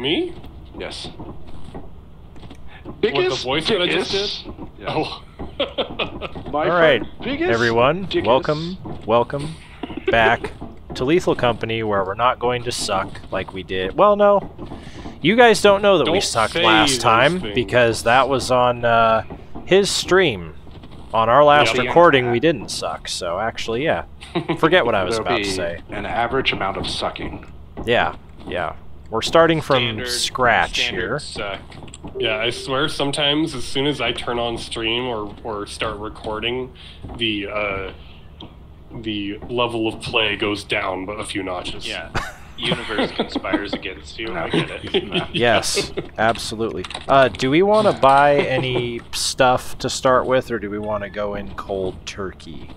Me? Yes. What, the voice that I just did? Yeah. Oh. My All right, biggest, everyone, dickest- welcome, welcome back to Lethal Company, where we're not going to suck like we did. Well, no, you guys don't know that we Don't sucked last time things. because that was on uh, his stream. On our last Yeah. recording, we didn't suck. So actually, yeah, forget what I was about be to say. an average amount of sucking. Yeah, yeah, we're starting from Standard- scratch standard here. Suck. Yeah, I swear sometimes as soon as I turn on stream or, or start recording, the uh, the level of play goes down but a few notches. Yeah. Universe conspires against you. I get it. Yes, absolutely. Uh, do we want to buy any stuff to start with, or do we want to go in cold turkey?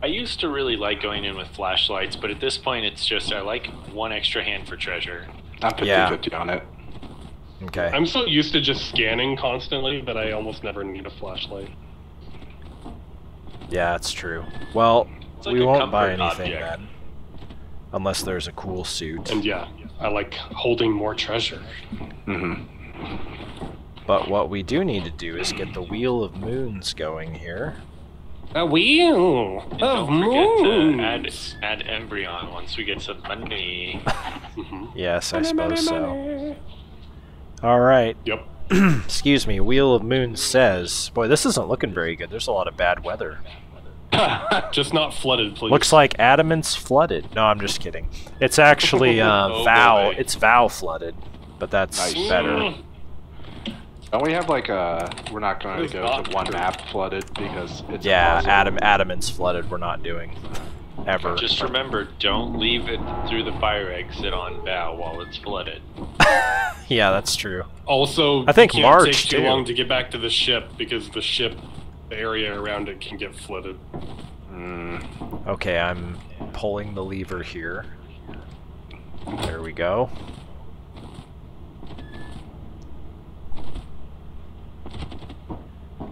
I used to really like going in with flashlights, but at this point, it's just I like one extra hand for treasure. I'm 50 Yeah. 50 on it. Okay. I'm so used to just scanning constantly that I almost never need a flashlight. Yeah, that's true. Well, like we won't buy anything object. then. Unless there's a cool suit. And yeah, I like holding more treasure. Mm hmm. But what we do need to do is get the Wheel of Moons going here. A wheel And of don't add moons. add Embrion once we get some money. Yes, I suppose so. Alright. Yep. Excuse me, Wheel of Moon says... Boy, this isn't looking very good. There's a lot of bad weather. Just not flooded, please. Looks like Adamant's flooded. No, I'm just kidding. It's actually uh, Oh, Vow. boy. It's Vow flooded, but that's Nice. better. Don't we have like a? We're not going to go not to one true. map flooded because it's Yeah, impossible. Adam Adamant's flooded. We're not doing ever. Just remember, don't leave it through the fire exit on Vow while it's flooded. yeah, that's true. Also, I think can't March, take too too. long to get back to the ship because the ship, the area around it can get flooded. Mm, Okay, I'm pulling the lever here. There we go.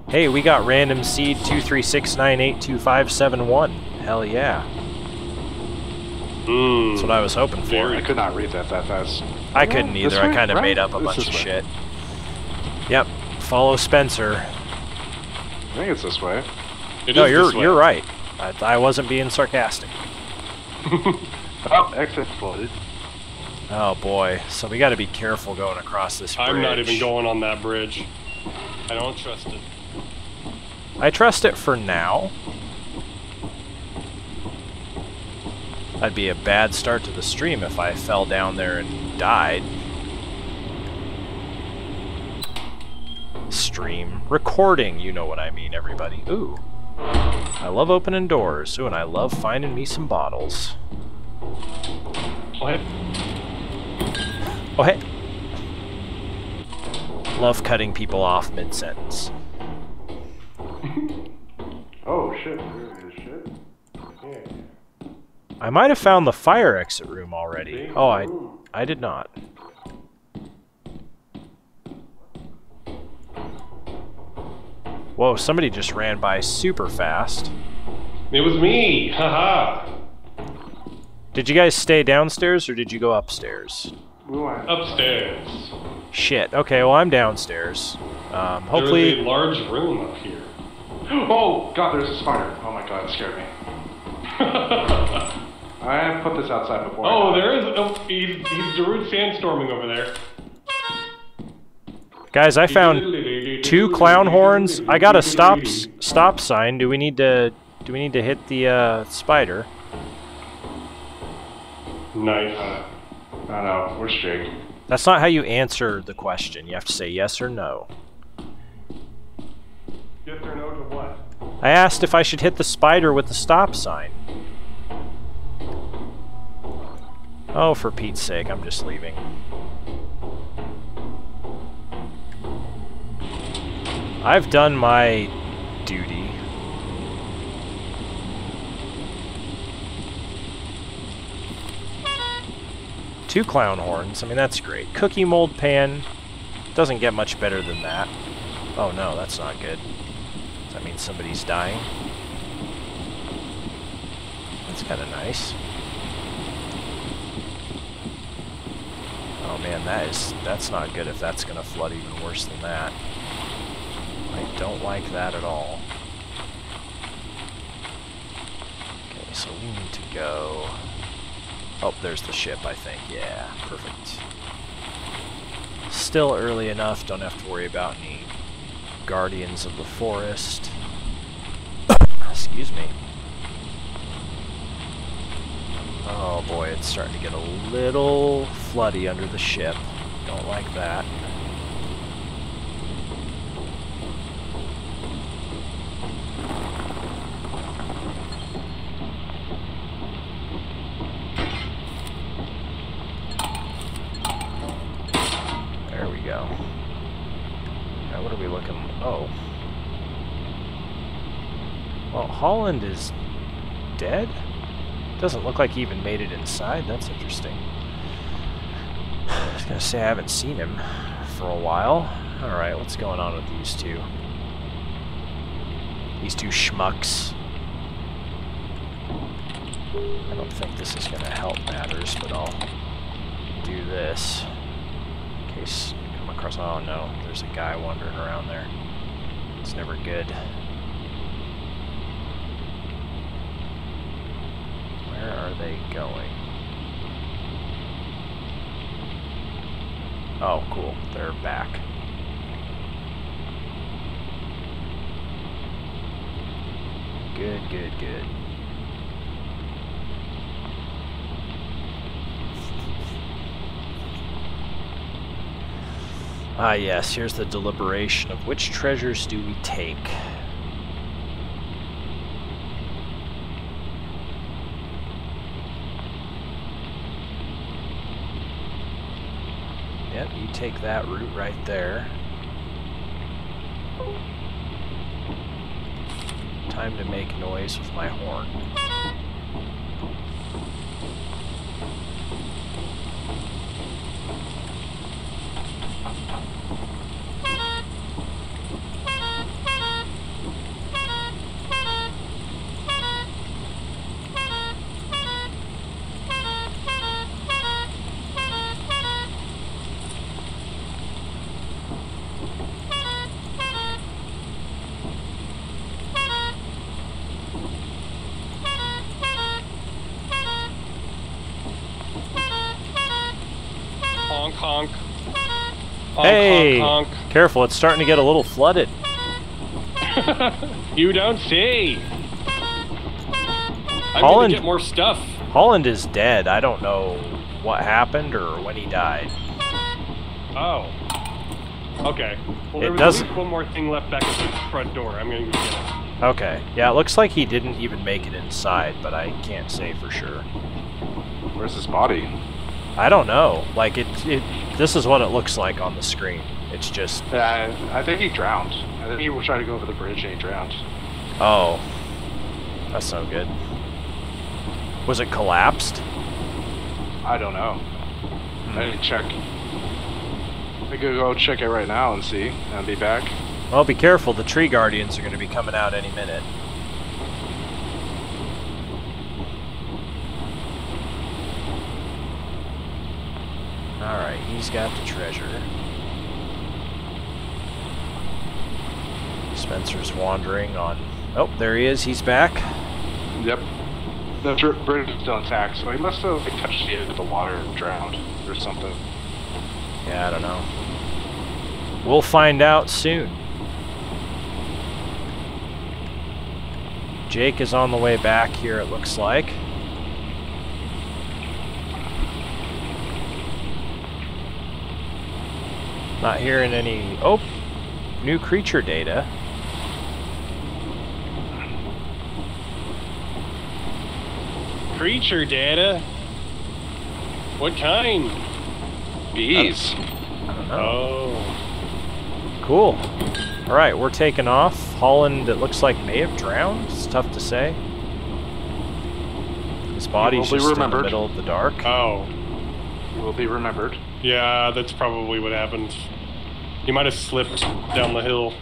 Hey, we got random seed two three six nine eight two five seven one. Hell yeah. Mm. That's what I was hoping for. Very I could not read that that fast. I couldn't This either. I kind of right? made up a This bunch of way. shit. Yep. Follow Spencer. I think it's this way. It No, is you're this way. you're right. I, I wasn't being sarcastic. Oh, exit flooded. Oh boy. So we got to be careful going across this bridge. I'm not even going on that bridge. I don't trust it. I trust it for now. That'd be a bad start to the stream if I fell down there and died. Stream. Recording, you know what I mean, everybody. Ooh. I love opening doors. Ooh, and I love finding me some bottles. What? Oh, hey. Love cutting people off mid-sentence. Oh shit! There it is, shit. I might have found the fire exit room already. Oh, I, I did not. Whoa, somebody just ran by super fast. It was me. Haha. Did you guys stay downstairs or did you go upstairs? We went. Upstairs. Shit. Okay, well I'm downstairs. Um, hopefully, There's a large room up here. Oh god, there's a spider. Oh my god, it scared me. I have put this outside before. Oh, there is. Oh, he's, he's Darude sandstorming over there. guys, I found two clown horns. I got a stop stop sign. Do we need to do we need to hit the uh, spider? Nice. I don't know. We're straight. That's not how you answer the question. You have to say yes or no. Yes or no to what? I asked if I should hit the spider with the stop sign. Oh, for Pete's sake, I'm just leaving. I've done my duty. Two clown horns. I mean, that's great. Cookie mold pan. Doesn't get much better than that. Oh no, that's not good. That means somebody's dying? That's kind of nice. Oh man, that is that's not good if that's gonna flood even worse than that. I don't like that at all. Okay, so we need to go. Oh, there's the ship, I think. Yeah, perfect. Still early enough, don't have to worry about any guardians of the forest. Excuse me. Oh boy, it's starting to get a little floody under the ship. Don't like that. There we go. Now what are we looking... Oh. Well, Holland is dead? Doesn't look like he even made it inside. That's interesting. I was gonna say I haven't seen him for a while. Alright, what's going on with these two? These two schmucks. I don't think this is gonna help matters, but I'll do this. In case I come across... Oh no, there's a guy wandering around there. It's never good. Where are they going? Oh, cool. They're back. Good, good, good. Ah, yes, here's the deliberation of which treasures do we take. Yep, you take that route right there. Time to make noise with my horn. Honk honk. Honk Hey! honk Careful, it's starting to get a little flooded. you don't see. I'm Holland- gonna get more stuff. Holland is dead. I don't know what happened or when he died. Oh. Okay. Well, It there was does- at least one more thing left back at the front door. I'm gonna get it. Okay. Yeah, it looks like he didn't even make it inside, but I can't say for sure. Where's his body? I don't know. Like it, it this is what it looks like on the screen. It's just Yeah, I, I think he drowned. I think he was trying to go over the bridge and he drowned. oh. That's no good. Was it collapsed? I don't know. Hmm. I didn't check. We could go check it right now and see, and be back. Well, be careful. The tree guardians are going to be coming out any minute. Alright, he's got the treasure. Spencer's wandering on... Oh, there he is. He's back. Yep. The bridge is still intact, so he must have like, touched the edge of the water and drowned or something. Yeah, I don't know. We'll find out soon. Jake is on the way back here, it looks like. Not hearing any... Oh! New creature data. Creature data. What kind? Bees. I don't know. Oh. Cool. Alright, we're taking off. Holland, it looks like, may have drowned. It's tough to say. His body's will be just in the middle of the dark. Oh. He will be remembered. Yeah, that's probably what happened. He might have slipped down the hill.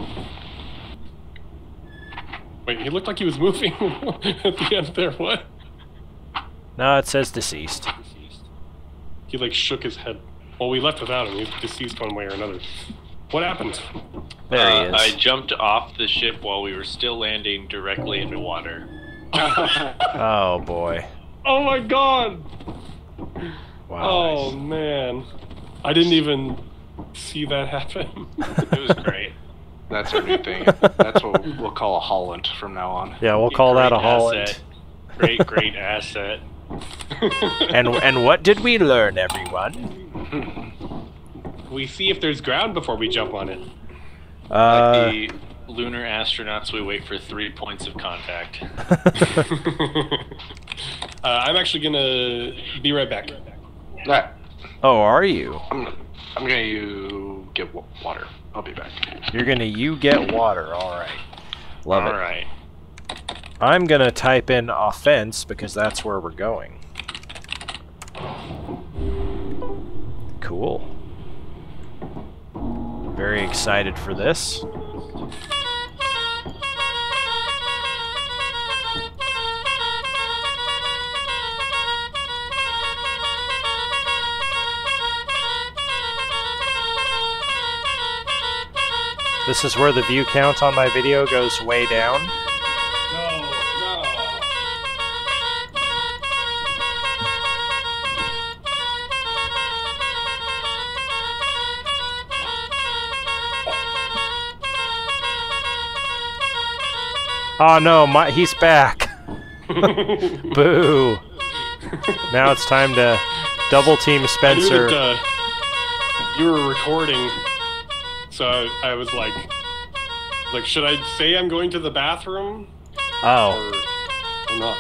Wait, he looked like he was moving at the end there. What? No, it says deceased. He like shook his head. Well, we left without him. He's deceased one way or another. What happened? There Uh, he is. I jumped off the ship while we were still landing directly into water. Oh boy. Oh my god! Wow. Oh man. I didn't even see that happen. It was great. That's our new thing. That's what we'll call a Holland from now on. Yeah, we'll call that a Holland. asset. Great, great asset. And and what did we learn, everyone? we see if there's ground before we jump on it. Uh, like the lunar astronauts, we wait for three points of contact. uh, I'm actually gonna be right back. Right. Oh, are you? I'm, I'm gonna you get water. I'll be back. You're gonna you get water. All right. Love All it. right. I'm gonna type in offense because that's where we're going. Cool. Very excited for this. This is where the view count on my video goes way down. No, no. Oh no, my he's back. Boo. Now it's time to double team I knew Spencer. that, uh, you were recording, so I, was like, like, should I say I'm going to the bathroom Oh, or, or not?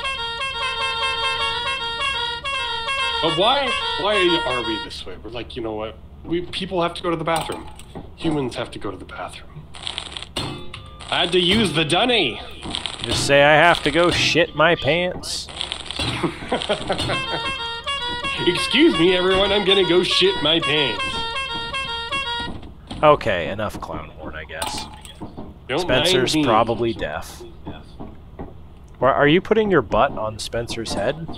But why? Why are we this way? We're like, you know what? We people have to go to the bathroom. Humans have to go to the bathroom. I had to use the dunny. just say I have to go shit my pants. Excuse me, everyone. I'm gonna go shit my pants. Okay, enough clown horn, I guess. Don't Spencer's probably deaf. Are you putting your butt on Spencer's head?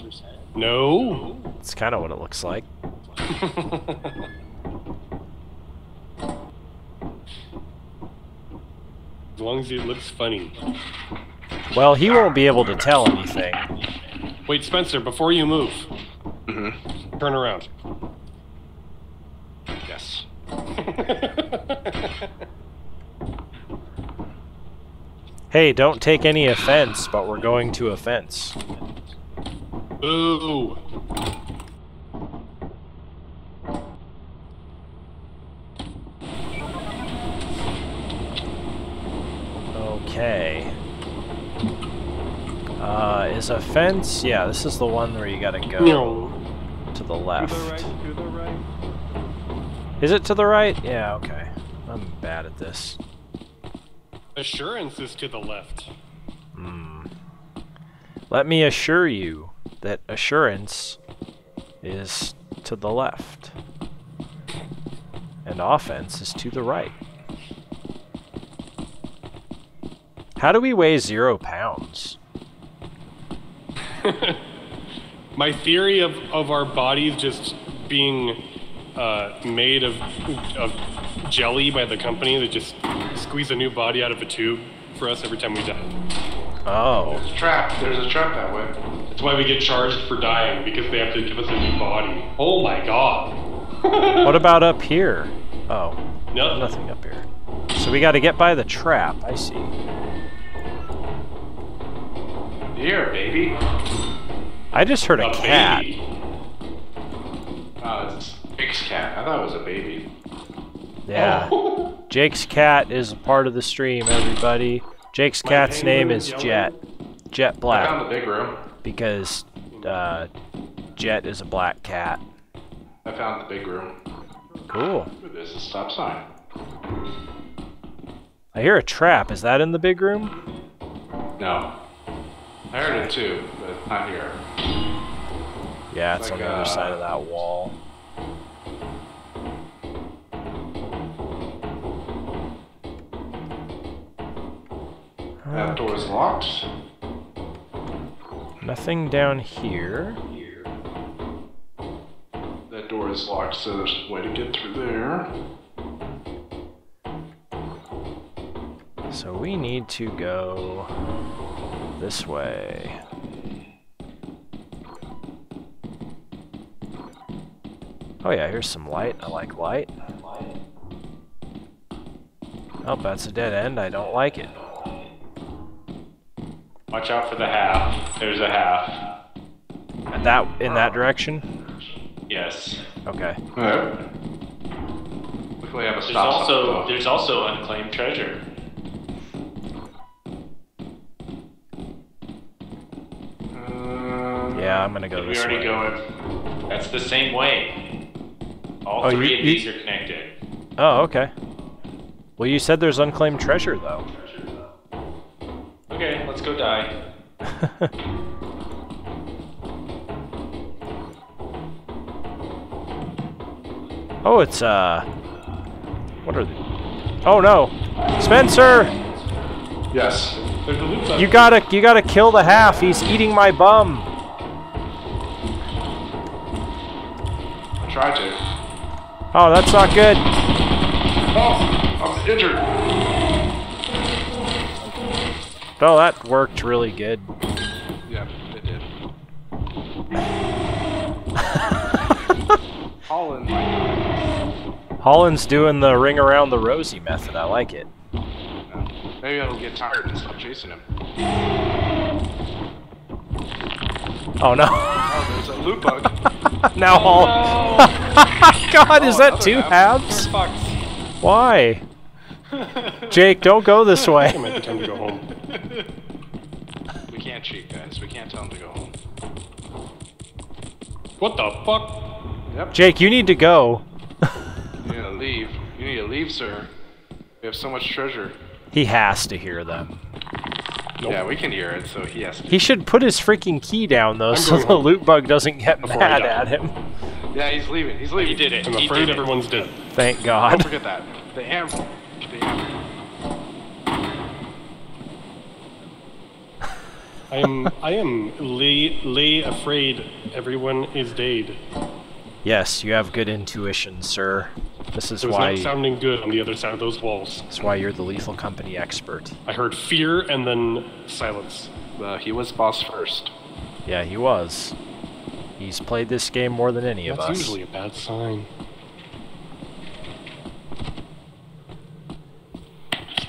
No. It's kind of what it looks like. As long as it looks funny. Well, he won't be able to tell anything. Wait, Spencer, before you move, Mm-hmm. turn around. Yes. Hey, don't take any offense, but we're going to offense. Ooh. Okay. Uh, is offense? Yeah, this is the one where you gotta go to the left. the right, to the right. Is it to the right? Yeah, okay. I'm bad at this. Assurance is to the left. Hmm. Let me assure you that assurance is to the left. And offense is to the right. How do we weigh zero pounds? My theory of, of our bodies just being uh, made of, of jelly by the company that just squeeze a new body out of a tube for us every time we die. Oh. There's a trap. There's a trap that way. That's why we get charged for dying, because they have to give us a new body. Oh my god. What about up here? Oh, No, nothing up here. So we gotta get by the trap, I see. Here, baby. I just heard a, a cat. baby. Oh, it's Jake's cat. I thought it was a baby. Yeah. Oh. Jake's cat is a part of the stream, everybody. Jake's My cat's name is yellow. Jet. Jet Black. I found the big room. Because uh, Jet is a black cat. I found the big room. Cool. There's a stop sign. I hear a trap. Is that in the big room? No. I heard it too, but not here. Yeah, it's Like, on the other uh, side of that wall. That door is locked. Nothing down here. That door is locked, so there's a way to get through there. So we need to go this way. Oh yeah, here's some light. I like light. Oh, that's a dead end. I don't like it. Watch out for the half. There's a half. And that in that direction? Yes. Okay. Alright. Luckily I have a There's stop sign, also though. there's also unclaimed treasure. Uh, Yeah, I'm gonna go Did we this already way. go? That's the same way. All Oh, three you- of you- these are connected. Oh, okay. Well, you said there's unclaimed treasure, though. Okay, let's go die. oh, it's, uh... What are they? Oh, no! Spencer! Yes. There's the loot. You gotta, you gotta kill the half. He's eating my bum. I tried to. Oh, that's not good. Oh! I'm injured! Oh, that worked really good. Yeah, it did. Holland. Holland's doing the ring around the rosy method. I like it. No. Maybe I'll get tired and stop chasing him. Oh no! Oh, there's a loot bug. now oh, Hol. God, is Oh, that two halves? Why? Jake, don't go this It way. might be time to go home. we can't cheat, guys. We can't tell him to go home. What the fuck? Yep. Jake, you need to go. You need to leave. You need to leave, sir. We have so much treasure. He has to hear them. Nope. Yeah, we can hear it, so he has to. He should put his freaking key down though, I'm so the home. loot bug doesn't get Before mad at him. Yeah, he's leaving. He's leaving. He did it. I'm he afraid did it. everyone's dead. Thank Don't God. forget that. The anvil. The anvil. I am I am lay lay afraid everyone is dead. Yes, you have good intuition, sir. This is It was why. not sounding good on the other side of those walls. That's why you're the lethal company expert. I heard fear and then silence. Uh, he was boss first. Yeah, he was. He's played this game more than any of us. That's usually a bad sign.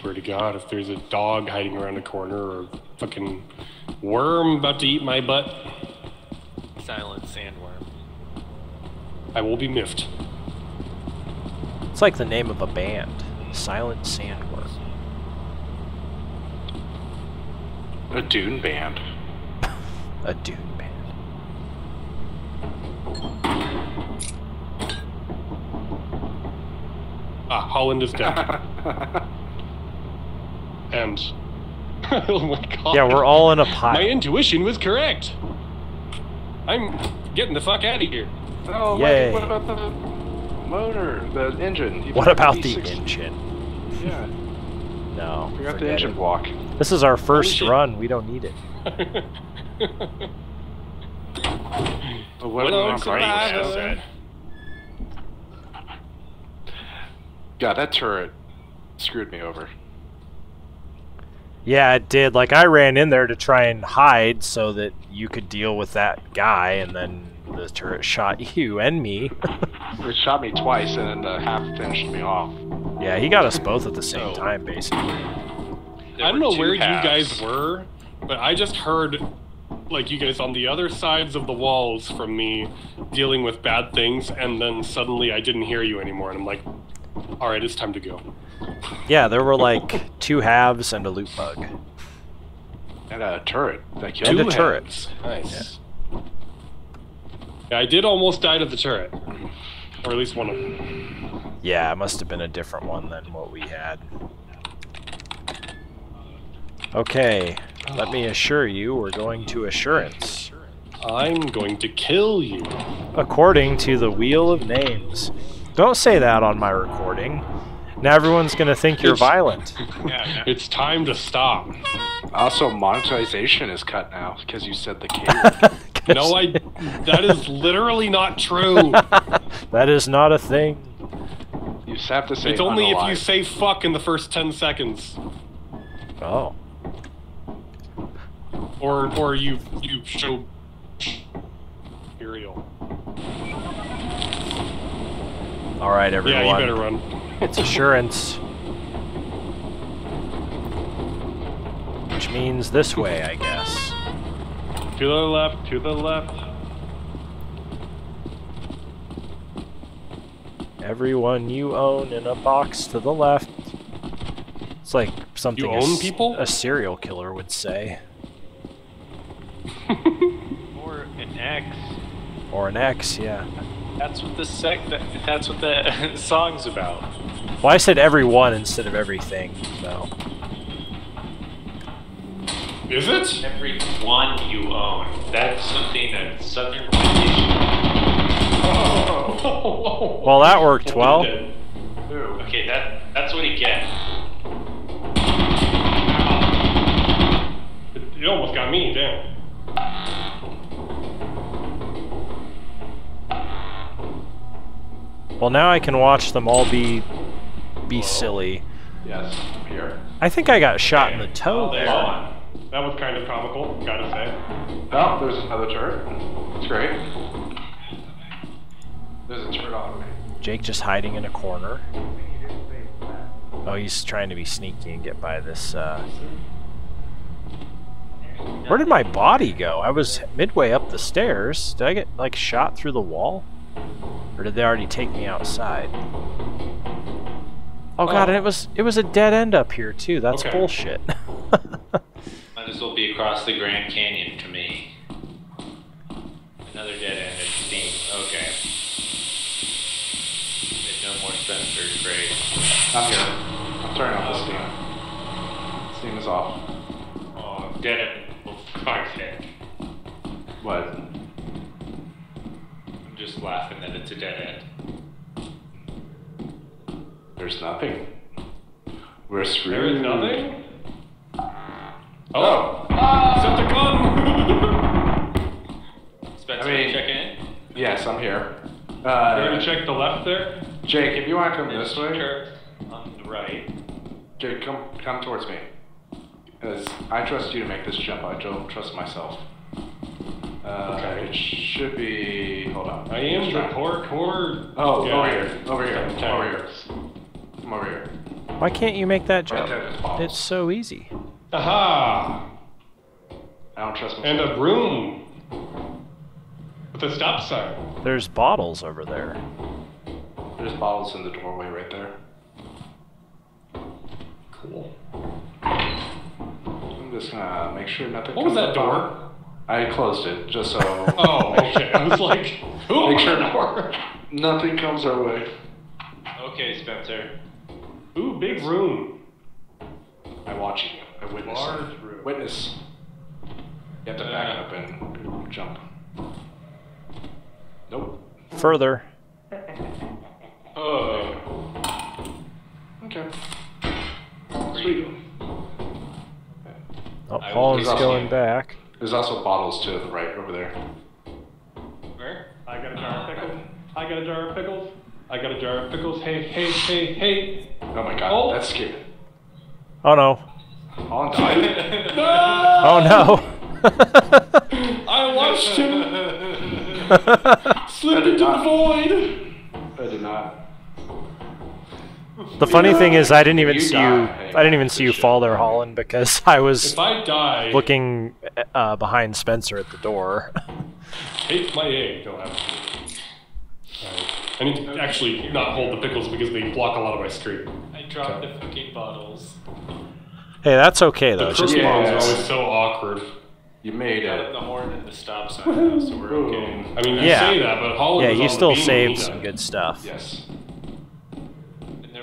Swear to God, if there's a dog hiding around a corner or a fucking worm about to eat my butt, Silent sandworm. I will be miffed. It's like the name of a band. Silent Sandworm. A Dune band. A Dune band. Ah, Holland is dead. and oh my God! Yeah, we're all in a pot. My intuition was correct. I'm getting the fuck out of here. Oh, Yay. wait, what about the motor, the engine? You What about the engine? Yeah, No. we got the engine it. block. This is our first shit. run. We don't need it. The what Well, the survival. right Yeah. God, that turret screwed me over. Yeah, it did. Like, I ran in there to try and hide so that you could deal with that guy, and then the turret shot you and me. It shot me twice, and then the half finished me off. yeah, he got us both at the same So- time, basically. I don't know two where you guys were, but I just heard like you guys on the other sides of the walls from me dealing with bad things, and then suddenly I didn't hear you anymore, and I'm like, all right, it's time to go. Yeah, there were like two halves and a loot bug. And a turret that killed And a me. turret. Nice. Yeah, I did almost die to the turret, or at least one of them. Yeah, it must have been a different one than what we had. Okay, let me assure you we're going to assurance. I'm going to kill you. According to the Wheel of Names. Don't say that on my recording. Now everyone's gonna think you're It's- violent. Yeah, It's time to stop. Also, monetization is cut now because you said the K word. No, I. That is literally not true. that is not a thing. You just have to say It's only if you say fuck in the first 10 seconds. Oh. Or or you you show Imperial. All right, everyone. Yeah, you better run. It's assurance. Which means this way, I guess. To the left, to the left. Everyone you own in a box to the left. It's like something You own s- people? a serial killer would say. Or an X. Or an X, yeah. That's what the sec. That's what the song's about. Well, I said everyone instead of everything, so. Is it? Every one you own. That's something that Southern Plantation. Well, that worked well. Okay, that that's what he gets. It, it almost got me, damn. Well, now I can watch them all be be silly. Yes, here. I think I got shot in the toe there. That was kind of comical, gotta say. Oh, there's another turret. It's great. There's a turret on me. Jake just hiding in a corner. Oh, he's trying to be sneaky and get by this. Uh... Where did my body go? I was midway up the stairs. Did I get like shot through the wall, or did they already take me outside? Oh god, Oh. and it was it was a dead end up here too. That's Okay. bullshit. Might as well be across the Grand Canyon to me. Another dead end. It seems okay. There's no more Spencer. Great. I'm here. I'm turning off the steam. Steam is off. Oh, dead end. Oh, fuck's sake. What? Just laughing that it's a dead end. There's nothing. We're There screwed. is nothing? Oh! Decepticon! Spencer, I mean- check in. Yes, I'm here. Uh, gonna check the left there? Jake, if you want to come this way, Turret on the right. Jake, come come towards me. Because I trust you to make this jump. I don't trust myself. Uh, Okay. It should be. Hold on. I am Just the trying- core core. Oh, guy. over here. Over here. Okay. Over here. Come over here. Why can't you make that jump? there, there's bottles. It's so easy. Aha! I don't trust myself. And a broom. With a stop sign. There's bottles over there. There's bottles in the doorway right there. Cool. I'm just gonna make sure nothing. What was comes that door? on- I closed it just so. Oh, okay. I was like, who Make sure opened nothing comes our way. Okay, Spencer. Ooh, big room. I'm watching you. I witness. Large room. Witness. You have to back Uh. up and jump. Nope. Further. Oh. Okay. Sweet. Oh, I Paul is going going. back. There's also bottles to the right over there. Where? I got a jar of pickles. I got a jar of pickles. I got a jar of pickles. Hey, hey, hey, hey. Oh my god, Oh. that's scary. Oh no. Holland died. Oh no. I watched him slip I did into the void. I did not. The funny thing is, I didn't even You see die. you. I didn't even see you fall there, Holland, because I was If I die, looking uh, behind Spencer at the door. take my egg. Don't have to. I need to actually not hold the pickles because they block a lot of my street. I dropped the fucking bottles. hey, that's okay The though. It's just purple Yeah. ones are always so awkward. You made Got it. the horn and the stop sign though, so we're okay. I mean, you Yeah. say that, but Holland Yeah, you still saved some good stuff. Yes.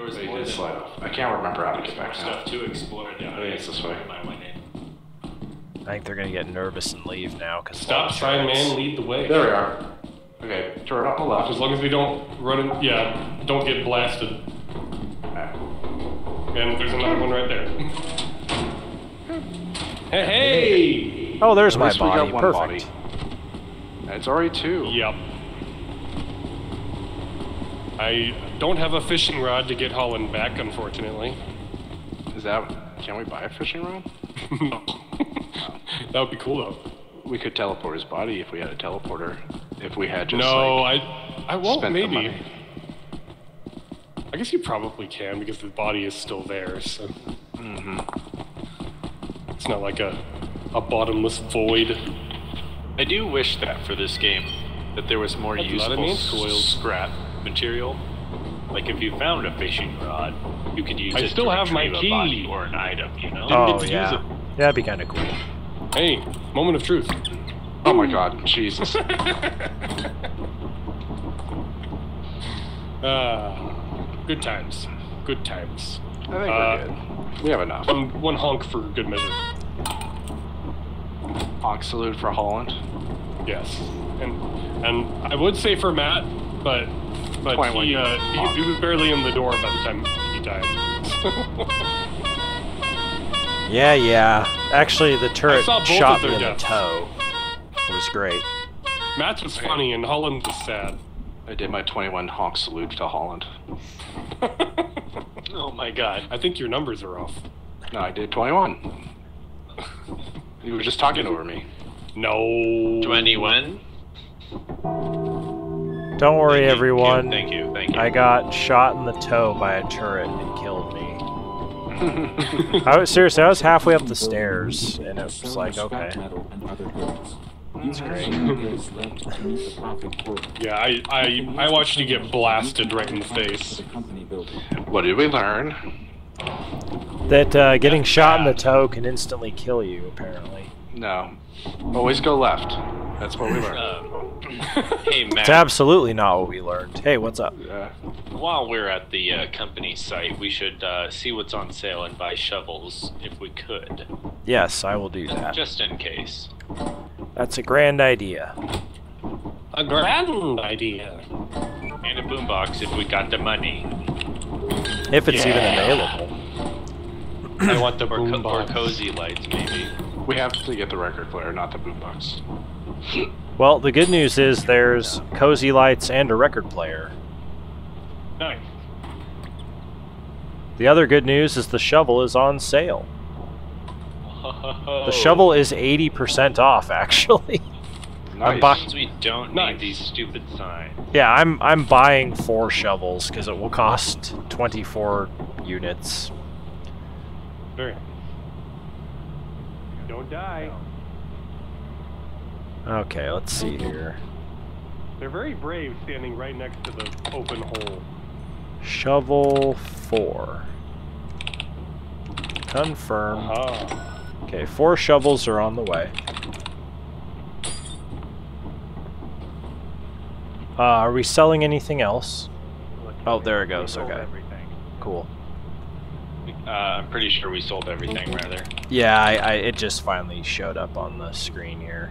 And there was But you more than slide off. I can't remember how to get more back stuff now. to explore down I think it's this way. I went in. I think they're gonna get nervous and leave now because Stop sign man, lead the way. There we are. Okay, turn on the left. As long as we don't run in, yeah, don't get blasted. Alright. And there's another one right there. hey, hey! Oh, there's At my least we got body. one Perfect. body. It's already two. Yep. I don't have a fishing rod to get Holland back, unfortunately. Is that? Can we buy a fishing rod? No. that would be cool though. We could teleport his body if we had a teleporter. If we had just no, like, I I won't. spent Maybe. I guess you probably can because the body is still there. So Mm-hmm. it's not like a a bottomless void. I do wish that for this game, that there was more That's a lot useful name coils. scrap material. Like if you found a fishing rod, you could use I it still to have my retrieve a body key. or an item. You know. Didn't Oh use yeah, that'd be kind of cool. Hey, moment of truth. Oh my god, Jesus. Ah, good times. Good times. I think Uh, we're good. We have enough. One, one honk for good measure. Honk salute for Holland. Yes, and and I would say for Matt, but but Point one. he, uh, he he was barely in the door by the time he died. Yeah, yeah. Actually, the turret shot of their me in the toe. It was great. Matt's was funny and Holland was sad. I did my 21 honk salute to Holland. Oh my god. I think your numbers are off. No, I did 21. You were just talking over me. No. Twenty-one. Don't worry, Thank you, everyone. Thank you. Thank you. I got shot in the toe by a turret and killed me. I was seriously, I was halfway up the stairs, and it was like, okay. That's great. Yeah, I, I I watched you get blasted right in the face. What did we learn? That uh, getting shot in the toe can instantly kill you, apparently. No. Always go left. That's what we learned. Um, hey Matt. It's absolutely not what we learned. Hey, what's up? Yeah. While we're at the uh, company site, we should uh, see what's on sale and buy shovels if we could, Yes, I will do that. just in case. That's a grand idea. A grand idea. And a boombox if we got the money, If it's even available. I want the or, co- or cozy lights maybe. We have to get the record player, not the boombox. Well, the good news is there's cozy lights and a record player. Nice. The other good news is the shovel is on sale. Oh. The shovel is 80% off, actually. Nice. bu- Means we don't Nice. need these stupid signs. yeah, I'm I'm buying four shovels because it will cost 24 units. Very. Don't die. Okay, let's see here. They're very brave standing right next to the open hole. Shovel 4. Confirm. Ah. Okay, four shovels are on the way. Uh, are we selling anything else? Oh, there it goes. Okay. Cool. Uh, I'm pretty sure we sold everything, rather. Yeah, I, I it just finally showed up on the screen here.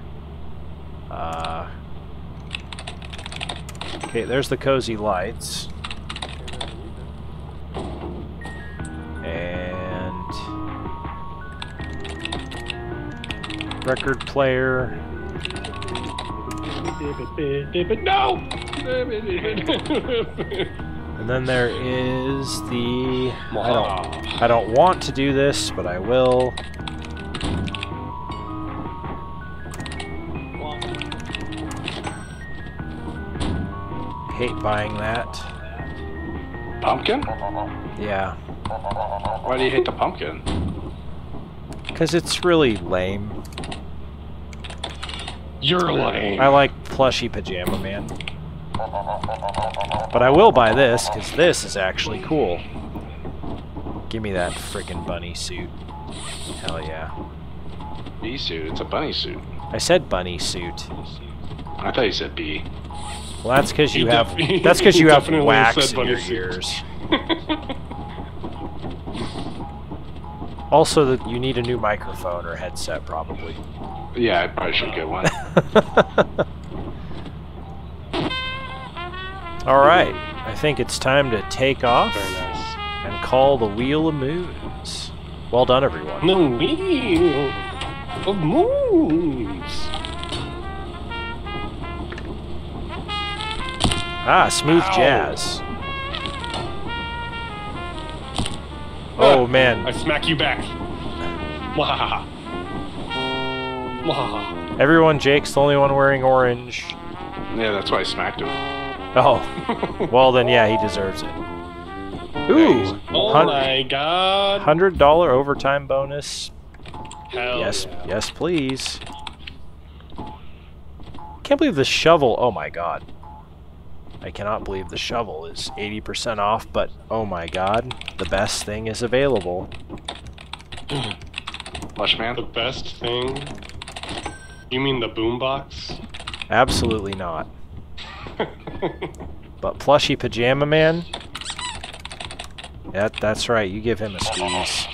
Uh, okay, there's the cozy lights. And record player. No! And then there is the I don't I don't want to do this, but I will. Hate buying that. Pumpkin? Yeah, Why do you hate the pumpkin? because it's really lame. You're lame. I like plushy pajama man. But I will buy this because this is actually cool. Give me that freaking bunny suit. Hell yeah. Bee suit. It's a bunny suit. I said bunny suit. I thought you said bee. Well, that's because you have that's because you have wax in your suit. ears. Also, that you need a new microphone or headset, probably. Yeah, I probably should get one. All right, I think it's time to take off nice. and call the Wheel of Moons. Well done, everyone. The wheel of moons. Ah, smooth Ow. jazz. Oh man, I smack you back. Mwahaha. Mwahaha. everyone, Jake's the only one wearing orange. Yeah, that's why I smacked him. Oh, well then, yeah, he deserves it. Ooh, Oh hun- my god. hundred dollar overtime bonus. Hell yes, yeah. yes, please. Can't believe the shovel. Oh my god. I cannot believe the shovel is 80% off, but oh my god, the best thing is available. Lush The best thing? You mean the boombox? Absolutely not. But plushy pajama man? That, that's right, you give him a squeeze.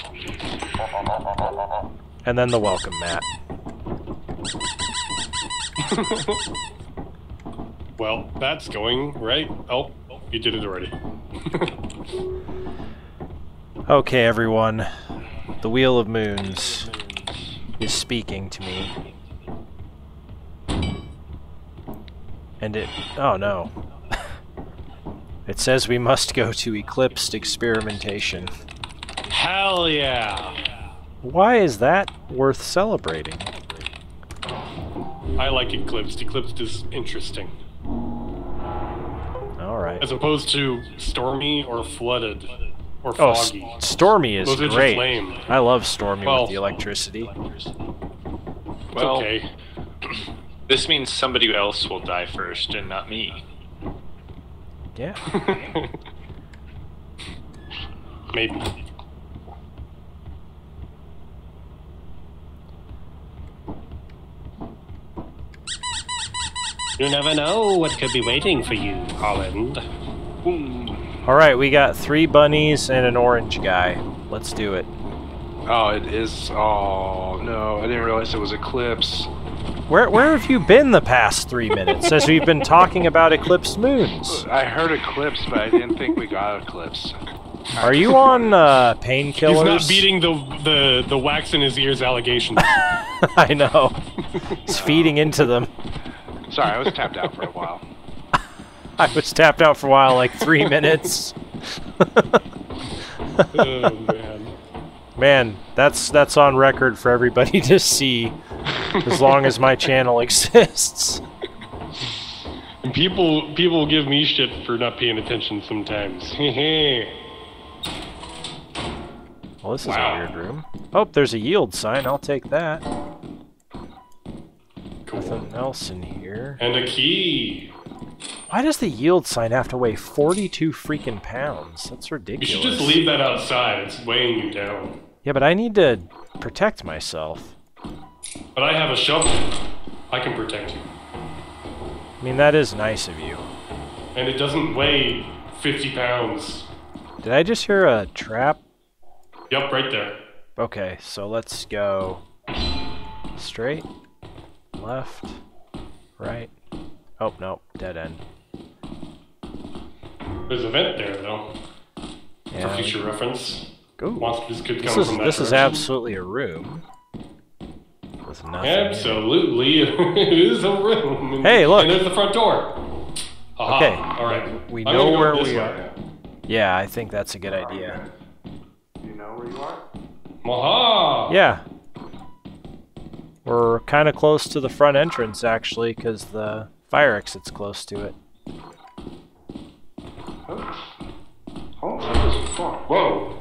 And then the welcome mat. well, that's going right. Oh, you did it already. Okay, everyone. The Wheel of Moons is speaking to me. And it. Oh no. It says we must go to Eclipsed Experimentation. Hell yeah. Why is that worth celebrating? I like Eclipsed. Eclipsed is interesting. Alright. As opposed to stormy or flooded or Oh, S- foggy. Stormy is Those are just great. lame. I love Stormy Well- with the electricity. It's Well, okay. this means somebody else will die first and not me. Yeah. Maybe. You never know what could be waiting for you, Holland. Alright, we got three bunnies and an orange guy. Let's do it. Oh, it is. Oh no, I didn't realize it was Eclipse. Where where have you been the past three minutes as we've been talking about eclipse moons? I heard Eclipse, but I didn't think we got Eclipse. Are you on uh, painkillers? He's not beating the the the wax in his ears allegations. I know. He's feeding into them. Sorry, I was tapped out for a while. I was tapped out for a while, like three minutes. oh man. Man, that's that's on record for everybody to see, as long as my channel exists. And people people give me shit for not paying attention sometimes. Well, this is Wow. a weird room. Oh, there's a yield sign. I'll take that. cool. Nothing else in here. And a key. Why does the yield sign have to weigh 42 freaking pounds? That's ridiculous. You should just leave that outside. It's weighing you down. Yeah, but I need to protect myself. But I have a shovel. I can protect you. I mean, that is nice of you. And it doesn't weigh 50 pounds. Did I just hear a trap? Yep, right there. Okay, so let's go straight, left, right. Oh, no, dead end. There's a vent there, though. For future reference. Ooh, Monsters could this come is from that this is absolutely a room with nothing. Absolutely, it is a room. Hey, look. And there's the front door. Aha. Okay, All right. we I'm know go where this we way. are. Yeah, I think that's a good idea. You know where you are? Aha. Yeah. We're kind of close to the front entrance, actually, because the fire exit's close to it. Oh, what the fuck? Whoa.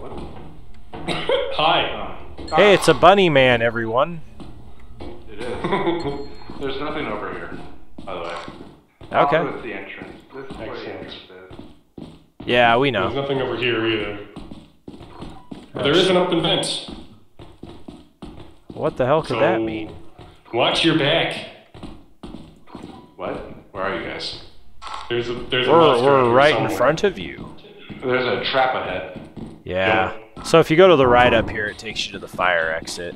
Hi. Hey, it's a bunny man, everyone. It is. There's nothing over here, by the way. Okay. it's the entrance. This is where the Excellent. entrance is. Yeah, we know. There's nothing over here either. But there is an open vent. What the hell could that mean? Watch your back. What? Where are you guys? There's a there's a We're, monster we're here right in front of you. There's a trap ahead. Yeah. So if you go to the right up here, it takes you to the fire exit.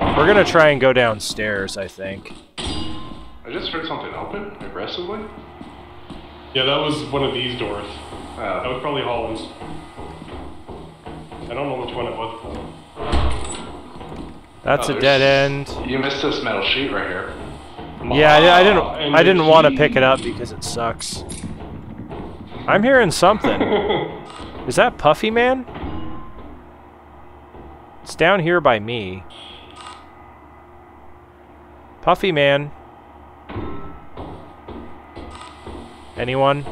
We're gonna try and go downstairs, I think. I just heard something open aggressively. Yeah, that was one of these doors. That Uh, was probably Holland's. I don't know which one it was. That's Oh, a dead end. you missed this metal sheet right here. Yeah, I, I didn't. and I didn't want to pick it up because it sucks. I'm hearing something. Is that Puffy Man? It's down here by me. Puffy Man. Anyone?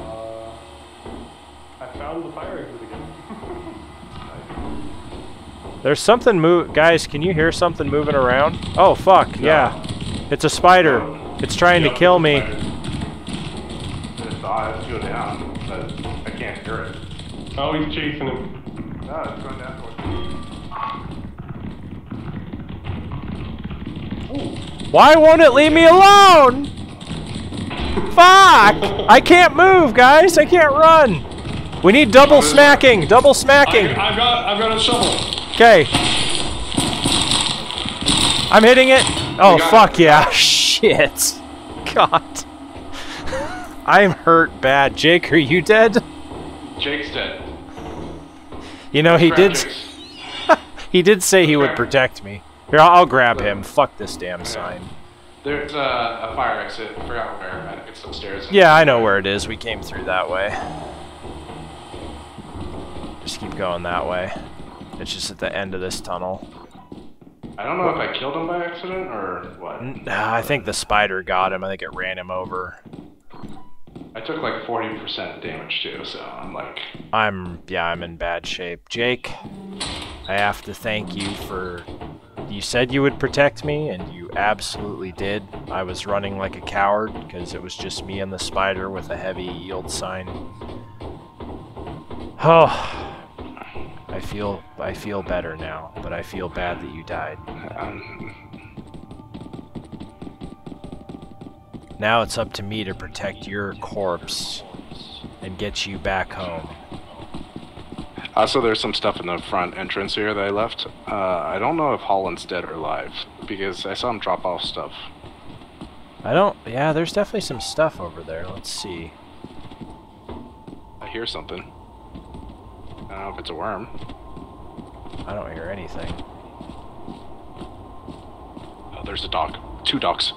I found the fire exit again. There's something move. Guys, can you hear something moving around? Oh fuck! Yeah, it's a spider. It's trying to kill me. I just go down, but I can't hear it. Oh, he's chasing him. No, it's going down towards Why won't it leave me alone? Fuck! I can't move, guys. I can't run. We need double smacking. Double smacking. I've got, I've got a shovel. Okay. I'm hitting it. Oh fuck yeah! Shit. God. I'm hurt bad. Jake, are you dead? Jake's dead. You know he did. He did say he would protect me. Here, I'll, I'll grab him. Fuck this damn sign. There's a, a fire exit. I forgot where. It's upstairs. Yeah, I know where it is. We came through that way. Just keep going that way. It's just at the end of this tunnel. I don't know if I killed him by accident or what. I think the spider got him. I think it ran him over. I took like 40% damage too, so I'm like, I'm yeah, I'm in bad shape. Jake, I have to thank you for you said you would protect me and you absolutely did. I was running like a coward because it was just me and the spider with a heavy yield sign. Oh, I feel I feel better now, but I feel bad that you died. Now it's up to me to protect your corpse and get you back home. Also there's some stuff in the front entrance here that I left. Uh, I don't know if Holland's dead or alive because I saw him drop off stuff. I don't yeah, there's definitely some stuff over there. Let's see. I hear something. I don't know if it's a worm. I don't hear anything. Oh, there's a dog. Two dogs.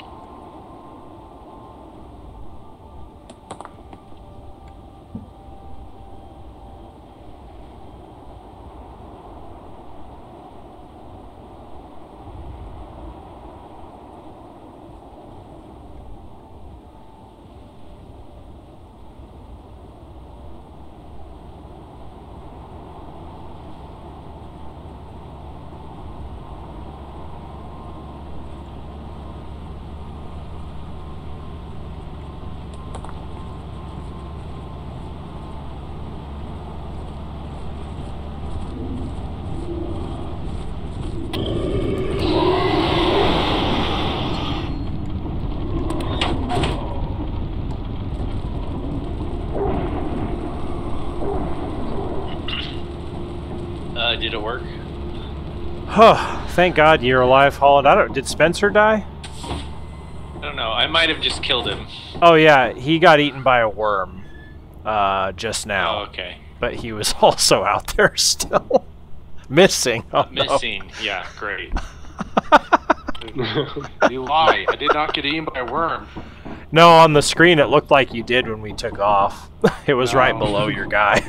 Uh, did it work? Huh. Thank God you're alive, Holland. I don't. Did Spencer die? I don't know. I might have just killed him. Oh yeah, he got eaten by a worm. Uh, just now. Oh, okay. But he was also out there still, missing. Oh, no. Missing. Yeah, great. You lie. I did not get eaten by a worm. No, on the screen it looked like you did when we took off. it was right below your guy.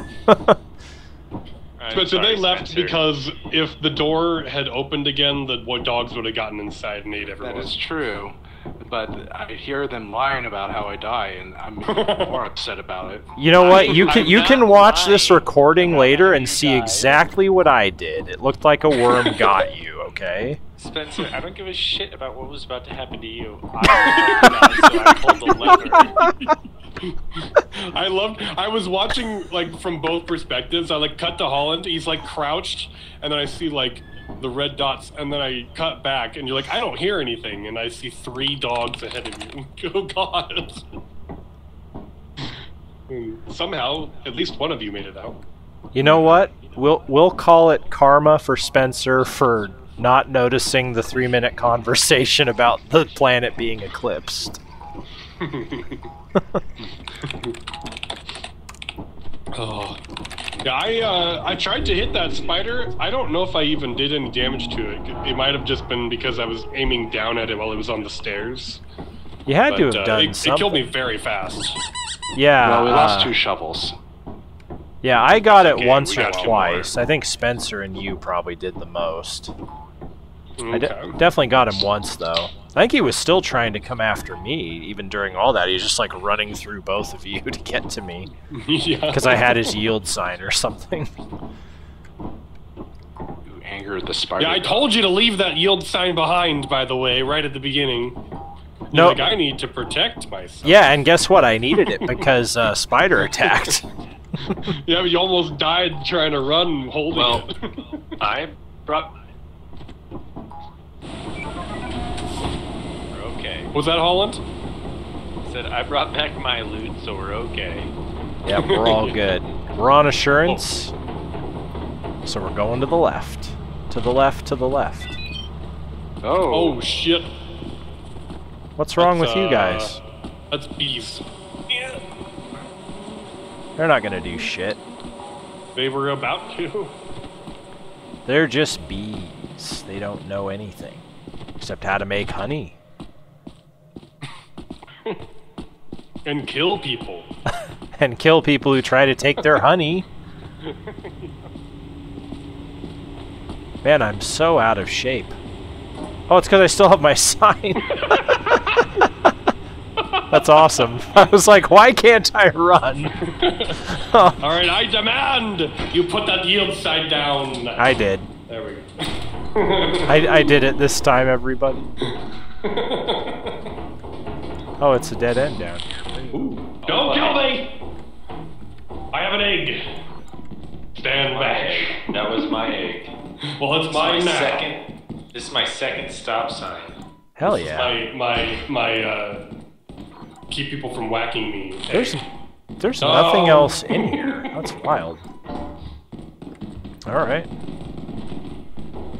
I'm But so sorry, they left Spencer. because if the door had opened again, the dogs would have gotten inside and ate everyone. is true. But I hear them lying about how I die, and I'm more upset about it. You know what? You can I'm you can watch this recording later and see died. exactly what I did. It looked like a worm got you. Okay. Spencer, I don't give a shit about what was about to happen to you. I, so I pulled the lever. I loved. I was watching like from both perspectives. I like cut to Holland. He's like crouched, and then I see like the red dots, and then I cut back, and you're like, I don't hear anything, and I see three dogs ahead of you. oh God! And Somehow, at least one of you made it out. You know what? We'll we'll call it karma for Spencer for not noticing the three minute conversation about the planet being eclipsed. Oh. Yeah, I uh, I tried to hit that spider. I don't know if I even did any damage to it. It might have just been because I was aiming down at it while it was on the stairs. You had to have uh, done it, it killed me very fast. Yeah. well, we lost uh, two shovels. Yeah, I got it Okay, once or twice. I think Spencer and you probably did the most. I de- definitely got him once though. I think he was still trying to come after me even during all that. He was just like running through both of you to get to me yeah. because I had his yield sign or something. You angered the spider. Yeah, I told you to leave that yield sign behind, by the way, right at the beginning. You're No. like, I need to protect myself. Yeah, and guess what? I needed it because uh, Spider attacked. Yeah, but you almost died trying to run holding Well- it. I brought. We're okay. Was that Holland? He Said I brought back my loot, so we're okay. Yeah, we're all good. We're on assurance. So we're going to the left. To the left, to the left. Oh, Oh shit. What's wrong That's, with you uh, guys? That's bees. Yeah. They're not gonna do shit. They were about to. They're just bees. They don't know anything. Except how to make honey. And kill people. And kill people who try to take their honey. Man, I'm so out of shape. Oh, it's because I still have my sign. That's awesome. I was like, why can't I run? Alright, I demand you put that yield sign down. I did. There we go. I, I did it this time, everybody. Oh, it's a dead end down here. Don't kill me! I have an egg. Stand back. That was my egg. Well, it's This is my mine now. second. This is my second stop sign. Hell This is yeah. My my my uh, keep people from whacking me. There's there's No. nothing else in here. That's wild. All right.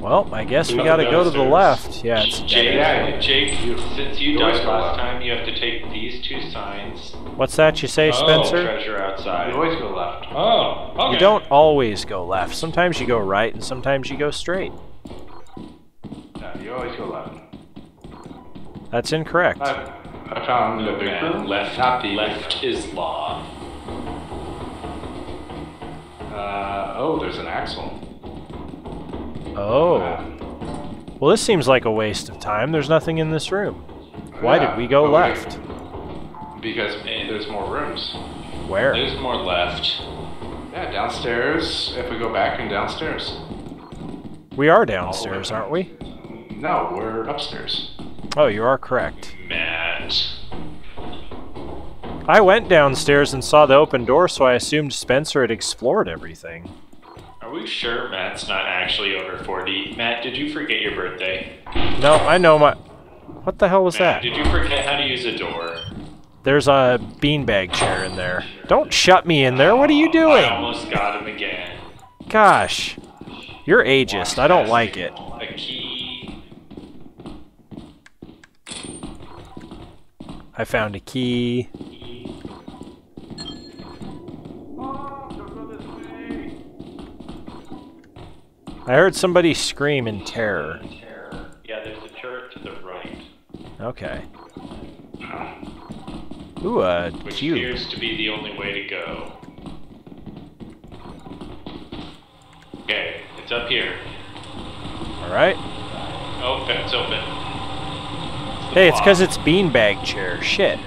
Well, I guess we gotta go to the left. Yeah, it's Jake, Yeah. Jake, since you You died last left. time, you have to take these two signs. what's that you say, Oh, Spencer? Treasure outside. you always go left. Oh, okay. You don't always go left. Sometimes you go right, and sometimes you go straight. Yeah, you always go left. That's incorrect. I, I found a big Man, room. left, Not the left is law. Uh, oh, there's an axle. Oh. Uh, Well, this seems like a waste of time. There's nothing in this room. Why yeah, did we go but left? Because there's more rooms. Where? There's more left. Yeah, downstairs. If we go back and downstairs. We are downstairs, aren't we? No, we're upstairs. Oh, you are correct. Matt. I went downstairs and saw the open door, so I assumed Spencer had explored everything. Are we sure Matt's not actually over 40? Matt, did you forget your birthday? No, I know my. What the hell was Matt, that? did you forget how to use a door? There's a beanbag chair in there. Don't shut me in there. What are you doing? I almost got him again. Gosh. You're ageist. I don't like it. A key. I found a key. I heard somebody scream in terror. Yeah, there's a turret to the right, Okay. Ooh, a which cube. appears to be the only way to go. Okay, it's up here. Alright. Oh, that's open. Hey, it's because it's beanbag chair. Shit.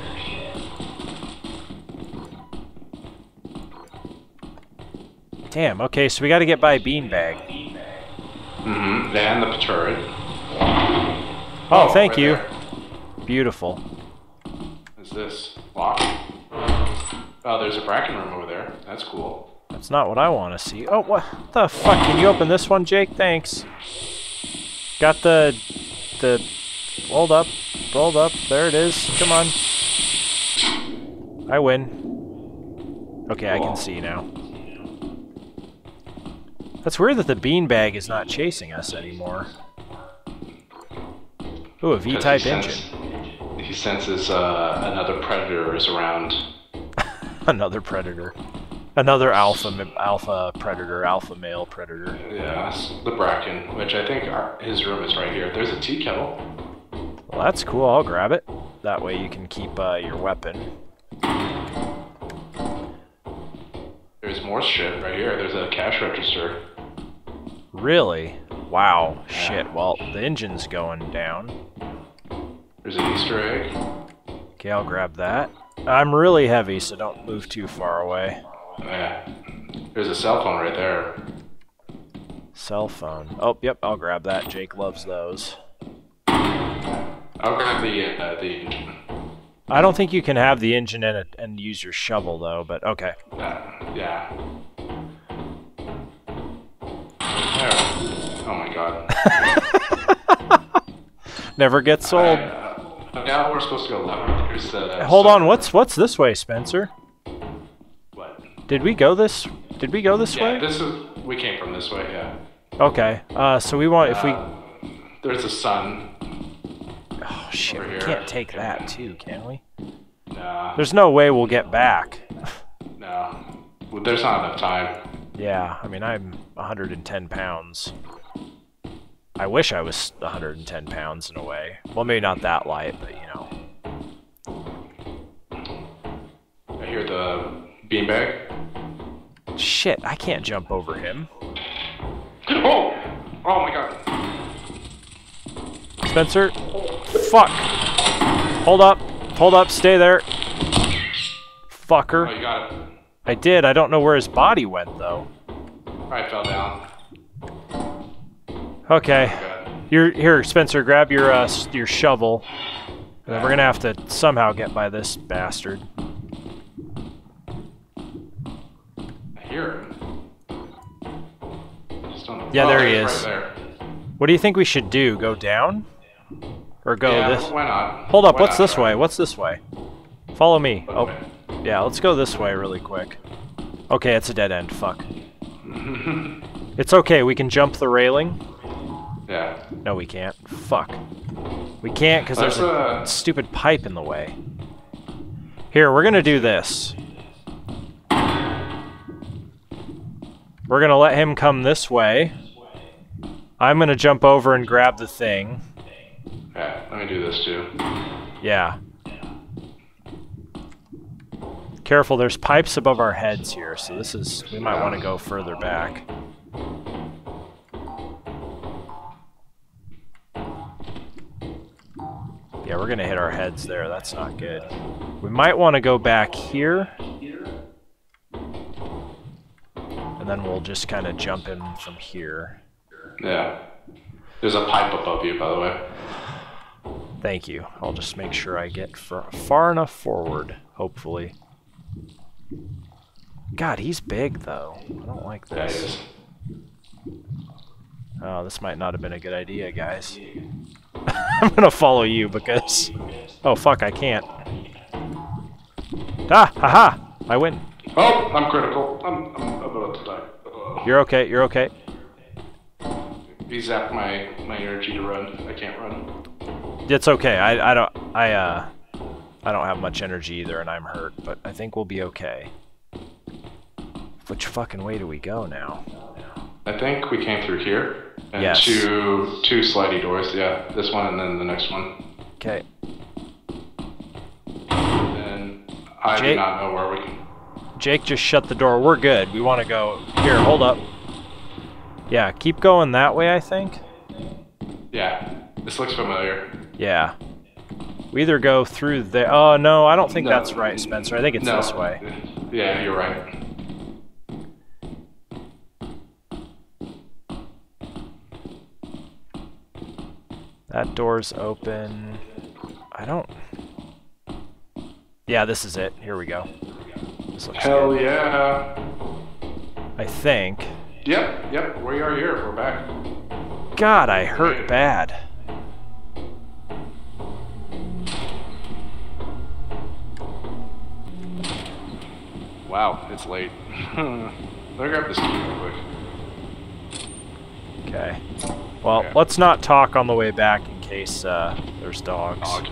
Damn, okay, so we gotta get by beanbag. Mm-hmm. And the turret. Oh, thank right you. there. Beautiful. Is this locked? Oh, there's a bracken room over there. That's cool. That's not what I want to see. Oh, what the fuck? Can you open this one, Jake? Thanks. Got the... the... Rolled up. Rolled up. There it is. Come on. I win. Okay, I can see now. That's weird that the beanbag is not chasing us anymore. Ooh, a 'Cause V-type he engine. sense- He senses uh, another predator is around. Another predator. Another alpha alpha predator, alpha male predator. Yeah, the bracken, which I think our, his room is right here. There's a tea kettle. Well, that's cool. I'll grab it. That way you can keep uh, your weapon. There's more shit right here. There's a cash register. Really? Wow. Shit. Well, the engine's going down. There's an Easter egg. Okay, I'll grab that. I'm really heavy, so don't move too far away. Yeah. There's a cell phone right there. Cell phone. Oh, yep, I'll grab that. Jake loves those. I'll grab the uh, the. I don't think you can have the engine in it and use your shovel, though, but okay. Uh, yeah. There. Oh my god. Never gets old. Uh, now we're supposed to go left. The. Hold on, what's what's this way, Spencer? What? Did we go this? Did we go this Yeah, way? this is. We came from this way. Yeah. Okay. Uh, so we want if we. Uh, There's a sun. Oh shit, over we here. can't take that too, can we? Nah. There's no way we'll get back. No. Well, There's not enough time. Yeah, I mean I'm 110 pounds. I wish I was 110 pounds in a way. Well, maybe not that light, but you know. I hear the beanbag. Shit, I can't jump over him. Oh! Oh my god. Spencer, fuck. Hold up, hold up, stay there. Oh, Fucker. you got it. I did. I don't know where his body went though. I fell down. Okay. God. You're here, Spencer. Grab your uh, your shovel. And then we're gonna have to somehow get by this bastard. I hear him. Yeah, Oh, there he is. Right there. What do you think we should do? Go down, or go yeah, this? Why not? Hold up. Why What's not this try? way? What's this way? Follow me. Oh, yeah. Let's go this way really quick. Okay, it's a dead end. Fuck. It's okay. We can jump the railing. Yeah. No, we can't. Fuck. We can't because there's a uh, stupid pipe in the way. Here, we're gonna do this. We're gonna let him come this way. I'm gonna jump over and grab the thing. Yeah, let me do this too. Yeah. Careful, there's pipes above our heads here, so this is. We might want to go further back. Yeah, we're gonna hit our heads there. That's not good. We might want to go back here. And then we'll just kind of jump in from here. Yeah. There's a pipe above you, by the way. Thank you. I'll just make sure I get far, far enough forward, hopefully. God, he's big, though. I don't like this. Oh, this might not have been a good idea, guys. I'm gonna follow you because... Oh, fuck, I can't. Ah, haha! I win. Oh, I'm critical. I'm, I'm about to die. You're okay, you're okay. He zapped my, my energy to run. I can't run. It's okay. I, I don't... I, uh... I don't have much energy either, and I'm hurt, but I think we'll be okay. Which fucking way do we go now? I think we came through here. And Yes. two two slidey doors, yeah. This one and then the next one. Okay. And I do not know where we can. Jake just shut the door. We're good. We want to go. Here, hold up. Yeah, keep going that way, I think. Yeah, this looks familiar. Yeah. We either go through there. Oh, no, I don't think No. that's right, Spencer. I think it's no. this way. Yeah, you're right. That door's open. I don't. Yeah, this is it. Here we go. This looks Hell good. yeah. I think. Yep, yep. We are here. We're back. God, I hurt bad. Wow, it's late. Let me grab this key real quick. Okay. Well, let's not talk on the way back in case uh, there's dogs. Dog.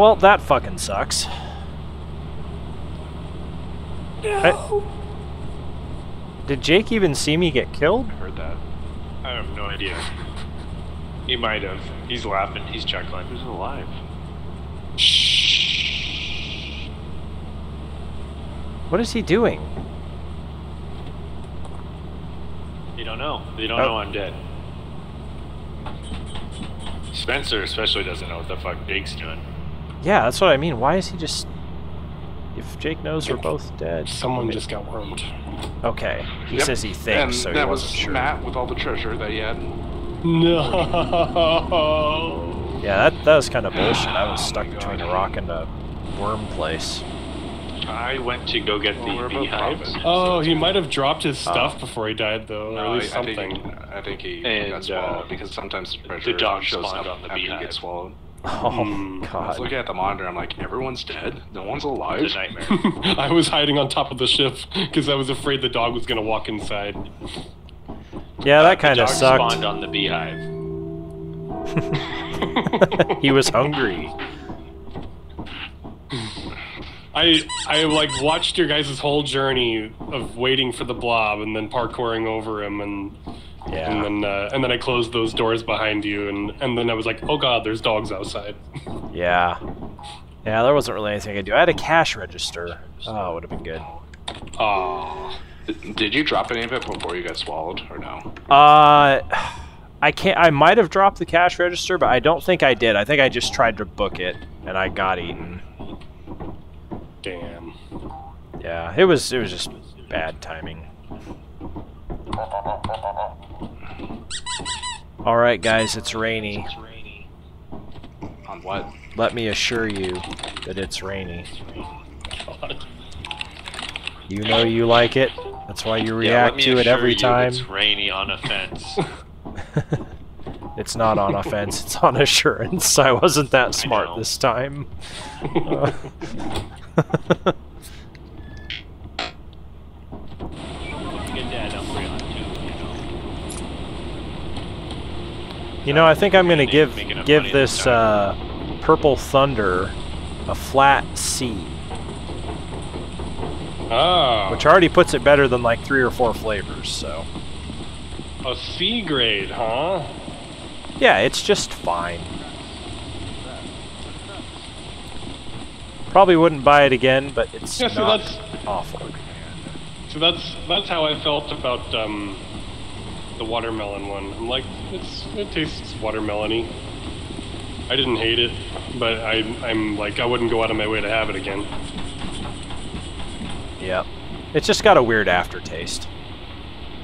Well, Well, well, that fucking sucks. I- did Jake even see me get killed? I Heard that. I have no idea. He might have. He's laughing. He's chuckling. He's alive? What is he doing? You don't know. You don't Oh. know I'm dead. Spencer especially doesn't know what the fuck Jake's doing. Yeah, that's what I mean. Why is he just... If Jake knows we're both dead. Someone just got wormed. Okay. He Yep. says he thinks, and so he that wasn't was sure. Matt with all the treasure that he had. No. Yeah, that, that was kind of bullshit. I was stuck between a rock and a worm place. I went to go get Well, the beehives. profit. Oh, he might have dropped his Oh. stuff before he died, though, or No, at I, least I think something. I think he And, got swallowed uh, because sometimes the treasure dog shows spawned up on the after you beehive. get swallowed. Oh, Hmm. I was God. looking at the monitor. I'm like, everyone's dead. No one's alive. It's a nightmare. I was hiding on top of the ship because I was afraid the dog was gonna walk inside. Yeah, that kind of dog sucked. spawned on the beehive. he was hungry. I I like watched your guys' whole journey of waiting for the blob and then parkouring over him and and then uh, and then I closed those doors behind you and and then I was like, oh god, there's dogs outside. Yeah. Yeah, there wasn't really anything I could do. I had a cash register. Oh, it would have been good. Aww. Did you drop any of it before you got swallowed, or no? Uh, I can't. I might have dropped the cash register, but I don't think I did. I think I just tried to book it, and I got eaten. Damn. Yeah, it was. It was just bad timing. All right, guys, it's rainy. On what? Let me assure you that it's rainy. You know you like it. That's why you react me to it every time. It's rainy on offense. It's not on offense, it's on assurance. I wasn't that smart this time. Uh, Get that up real too, you know. You know, I think I'm gonna give give this uh, purple thunder a flat C, Oh. which already puts it better than like three or four flavors. So a C grade, huh? yeah, it's just fine. Probably wouldn't buy it again, but it's Yeah, so not that's awful. so that's that's how I felt about um the watermelon one. I'm like, it's it tastes watermelony. I didn't hate it, but I I'm like I wouldn't go out of my way to have it again. Yep. It's just got a weird aftertaste.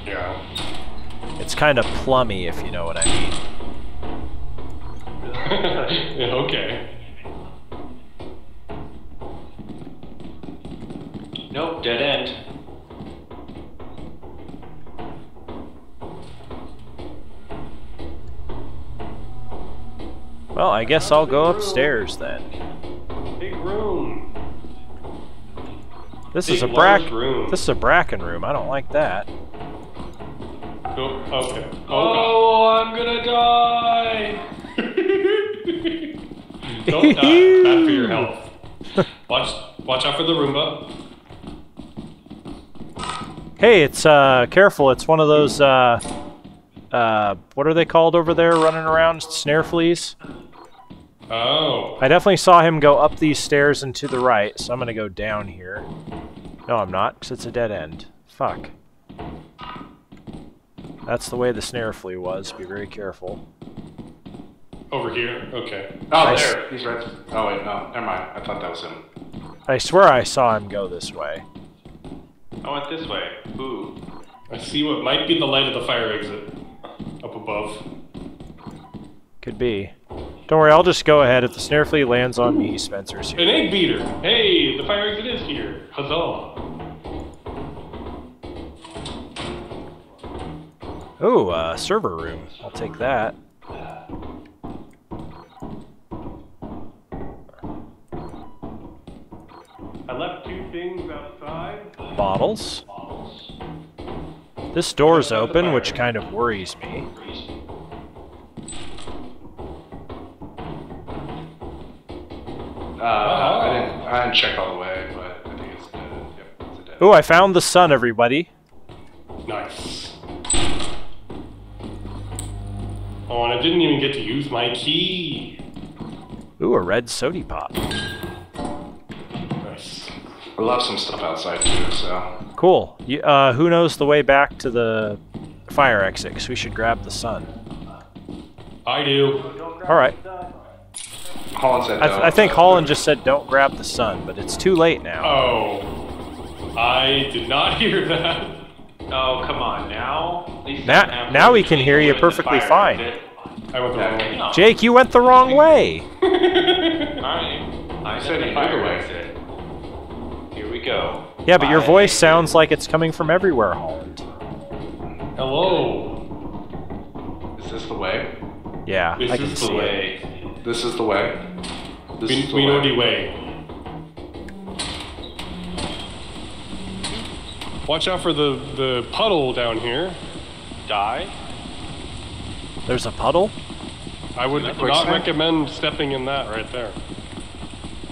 Yeah. It's kind of plummy, if you know what I mean. yeah okay. Nope, dead end. Well, I guess I'll go upstairs then. Big room. This is a Big, brack. room. This is a bracken room. I don't like that. Oh, okay. Oh, Oh, I'm gonna die! Don't die. Bad for your health. Watch watch out for the Roomba. Hey, it's uh, careful. It's one of those uh, uh, what are they called over there running around? Snare fleas. Oh. I definitely saw him go up these stairs and to the right, so I'm gonna go down here. No, I'm not, because it's a dead end. Fuck. That's the way the snare flea was. Be very careful. Over here. Okay. Oh, Nice. there. He's right. Oh wait, no, never mind. I thought that was him. I swear I saw him go this way. I went this way. Ooh. I see what might be the light of the fire exit up above. Could be. Don't worry, I'll just go ahead. If the snare flea lands on me, Spencer's here. An egg beater. Hey, the fire exit is here. Huzzah. Oh, uh, server room. I'll take that. I left two things outside. Bottles. This door's open, which kind of worries me. Uh, I didn't. I didn't check all the way, but I think it's dead. Yep, it's a dead. Ooh, I found the sun, everybody. Nice. Oh, and I didn't even get to use my key. Ooh, a red sody pop. Nice. I left some stuff outside too, so. Cool. You, uh, who knows the way back to the fire exit? Cause we should grab the sun. I do. All right. Holland said I, no. I think Holland just said don't grab the sun, but it's too late now. Oh. I did not hear that. Oh, come on now. Now- now we can hear you the wood and the perfectly fine. I went the wrong way. Jake, you went the wrong way. Alright. I said said he the fire way. exit. Here we go. Yeah, but your Bye. voice sounds like it's coming from everywhere, Holland. Hello. Is this the way? Yeah, This I can is the see it. Way. This is the way. This We, is the we know way. the way. Watch out for the, the puddle down here. Die? There's a puddle? I would not quicksand? recommend stepping in that right there.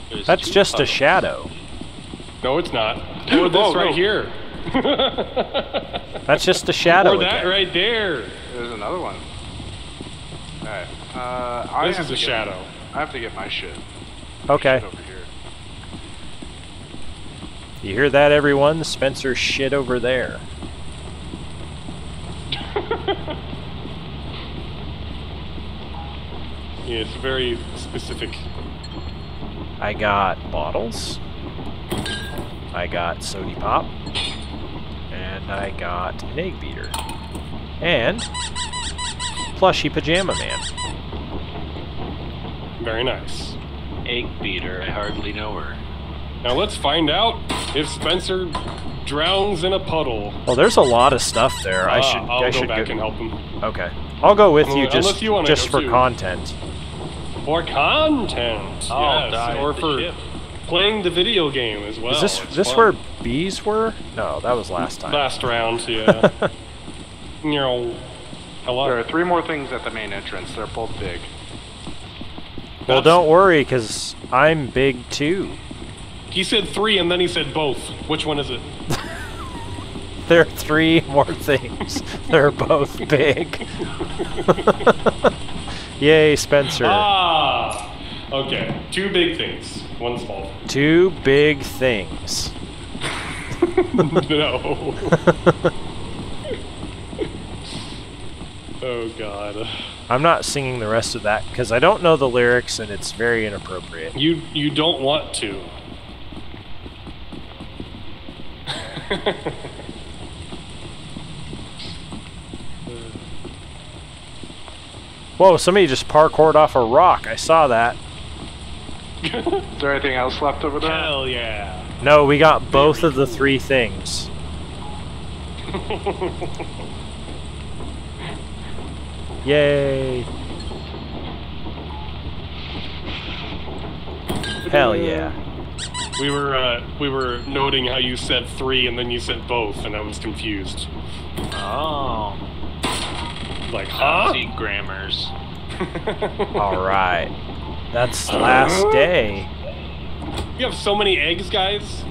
There's That's two just a shadow. No, it's not. Or this Oh, right no. here. That's just a shadow. or that again. right there. There's another one. Alright. Uh, I This have is to a get- shadow. I have to get my shit. Okay. Shit. You hear that, everyone? Spencer's shit over there. Yeah, it's very specific. I got bottles. I got sody pop. And I got an egg beater. And plushy pajama man. Very nice. Egg beater. I hardly know her. Now let's find out if Spencer drowns in a puddle. Well, there's a lot of stuff there. I Ah, should. I'll I go should back go- and help him. Okay, I'll go with you just you just for too. content. For content. I'll yes, die or for ship. playing the video game as well. Is this It's this fun. where bees were? No, that was last time. Last round, yeah. you know, hello. There are three more things at the main entrance. They're both big. Well, don't worry, cause I'm big too. He said three and then he said both. Which one is it? There are three more things. They're both big. Yay, Spencer. Ah! Okay. Two big things, one small. Two big things. no. oh god. I'm not singing the rest of that because I don't know the lyrics and it's very inappropriate. You you don't want to. Whoa, somebody just parkoured off a rock. I saw that. Is there anything else left over there? Hell yeah. No, we got both of the three things. Yay. Hell yeah. We were uh, we were noting how you said three and then you said both, and I was confused. Oh. Like, huh? See grammars. Alright. That's the last day. You have so many eggs, guys.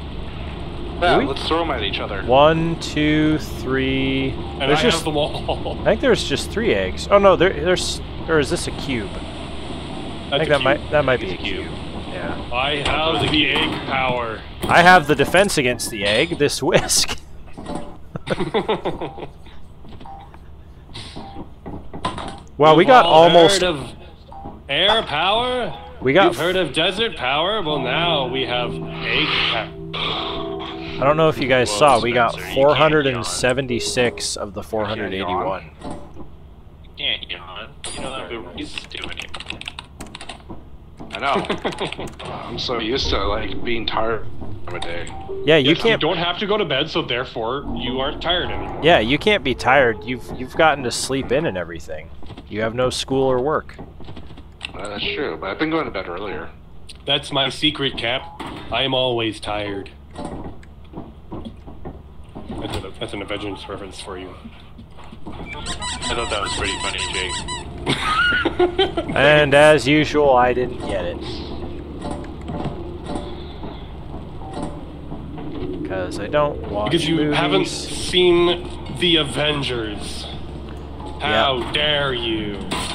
We? let's throw them at each other. One, two, three. And There's I just. have them all. I think there's just three eggs. Oh no, there, there's. Or is this a cube? I think that might that might be a cube. Yeah. I have the egg power. I have the defense against the egg. This whisk. Wow, we got almost. heard of air power. We got. You've heard of desert power. Well, now we have egg power. I don't know if you guys Whoa, saw. We got Spencer, you can't 476 of the 481. Yeah, yawn. You know that we're used to doing it. I know. I'm so used to like being tired of a day. Yeah, you Yes, can't. don't have to go to bed, so therefore you aren't tired anymore. Yeah, you can't be tired. You've you've gotten to sleep in and everything. You have no school or work. Uh, that's true, but I've been going to bed earlier. That's my secret, Cap. I'm always tired. That's, a, that's an Avengers reference for you. I thought that was pretty funny, Jake. And as usual, I didn't get it. Because I don't watch Because you movies. haven't seen The Avengers. How dare you?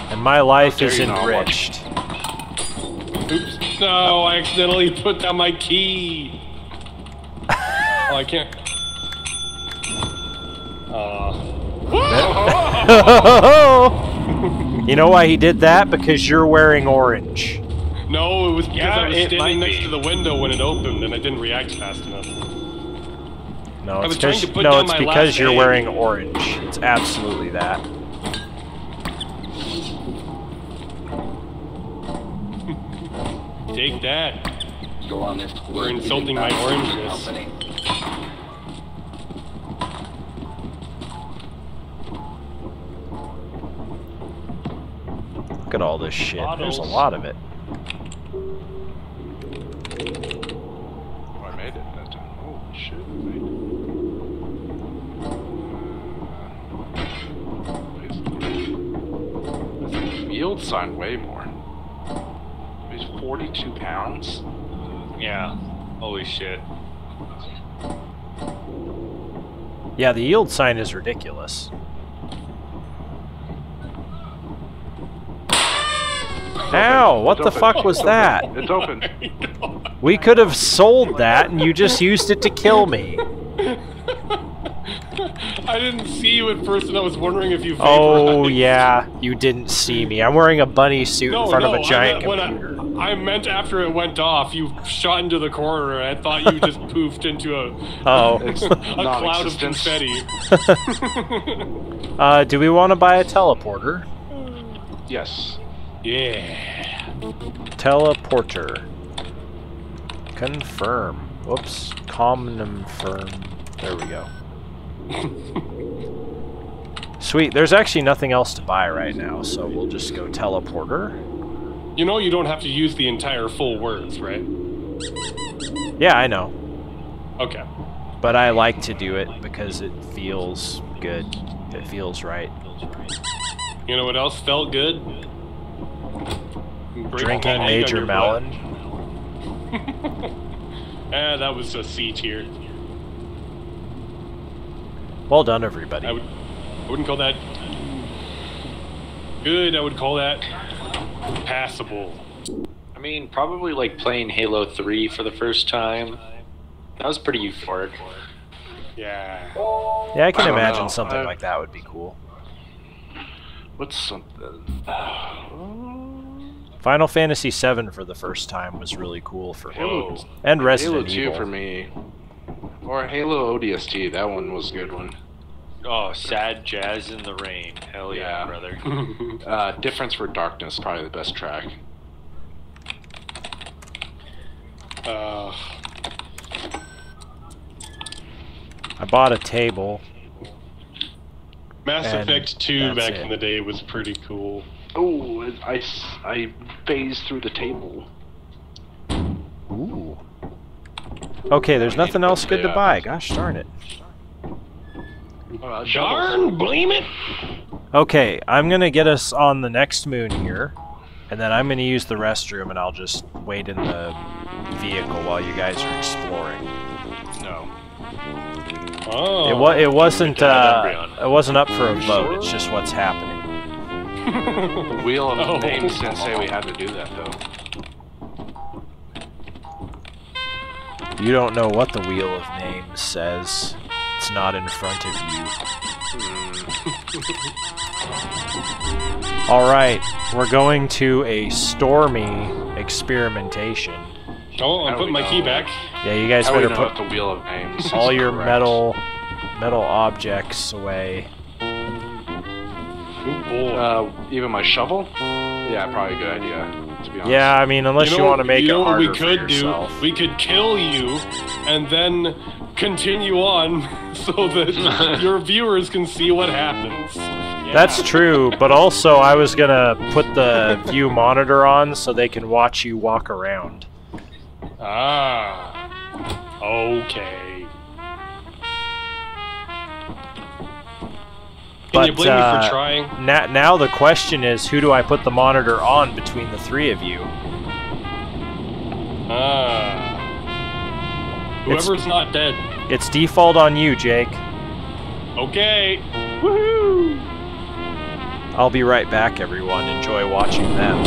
And my life is you not watch- enriched. Oops. No, I accidentally put down my key. oh, I can't. Uh, you know why he did that? Because you're wearing orange. no, it was because Yeah, I was standing next be. to the window when it opened and I didn't react fast enough. No, it's was because to put no, it's because you're name. wearing orange. It's absolutely that. Take that. Go on this. We're insulting my orangeness. Look at all this shit. There's a lot of it. Oh, I made it that time. Holy shit, I made it. Uh, the yield sign way more. He's 42 pounds. Yeah. Holy shit. Yeah, the yield sign is ridiculous. Ow, what the open. fuck was It's that? open. It's open. We could have sold that and you just used it to kill me. I didn't see you at first and I was wondering if you Oh yeah, you didn't see me. I'm wearing a bunny suit No, in front no, of a giant I meant, computer. when I, I meant after it went off, you shot into the corner and I thought you just poofed into a, Oh. It's a cloud of confetti. uh, do we want to buy a teleporter? Yes. Yeah. Teleporter. Confirm. Whoops. Confirm. There we go. Sweet. There's actually nothing else to buy right now, so we'll just go teleporter. You know you don't have to use the entire full words, right? Yeah, I know. Okay. But I like to do it because it feels good. It feels right. You know what else felt good? Breaking Drinking that egg on Major. Melon. Ah, that was a C tier. Well done, everybody. I would, I wouldn't call that good. I would call that passable. I mean, probably like playing Halo 3 for the first time. That was pretty euphoric. Yeah. Yeah, I can I imagine know. something I- like that would be cool. What's something? Final Fantasy VII for the first time was really cool for me. Halo, And Resident Halo 2 Evil. for me. Or Halo ODST, that one was a good one. Oh, sad jazz in the rain. Hell yeah, Yeah. brother. Uh, Deference for Darkness, probably the best track. Uh, I bought a table. Mass Effect 2 back it. in the day was pretty cool. Oh, I, I phased through the table. Ooh. Okay, there's We nothing else good to buy. Gosh darn it. Uh, Darn, blame it! Okay, I'm gonna get us on the next moon here, and then I'm gonna use the restroom, and I'll just wait in the vehicle while you guys are exploring. No. Oh. It wa- it wasn't uh, it wasn't up for a vote. sure? It's just what's happening. The Wheel of Oh. Names didn't say we had to do that, though. You don't know what the wheel of names says. It's not in front of you. Hmm. All right, we're going to a stormy experimentation. Oh, I'm How putting we my key back. Yeah, you guys How better put the Wheel of Names all your correct? metal metal objects away. Ooh, boy. Uh, even my shovel? Yeah, probably a good idea, to be honest. Yeah, I mean, unless you, know, want to make you know it what harder we could for do? yourself. We could kill you and then continue on so that your viewers can see what happens. That's true, but also I was gonna put the view monitor on so they can watch you walk around. Ah. Okay. Can you But, blame me uh, for trying? Na- now the question is, who do I put the monitor on between the three of you? Ah. It's- Whoever's not dead. It's default on you, Jake. Okay. Woohoo! I'll be right back, everyone. Enjoy watching them.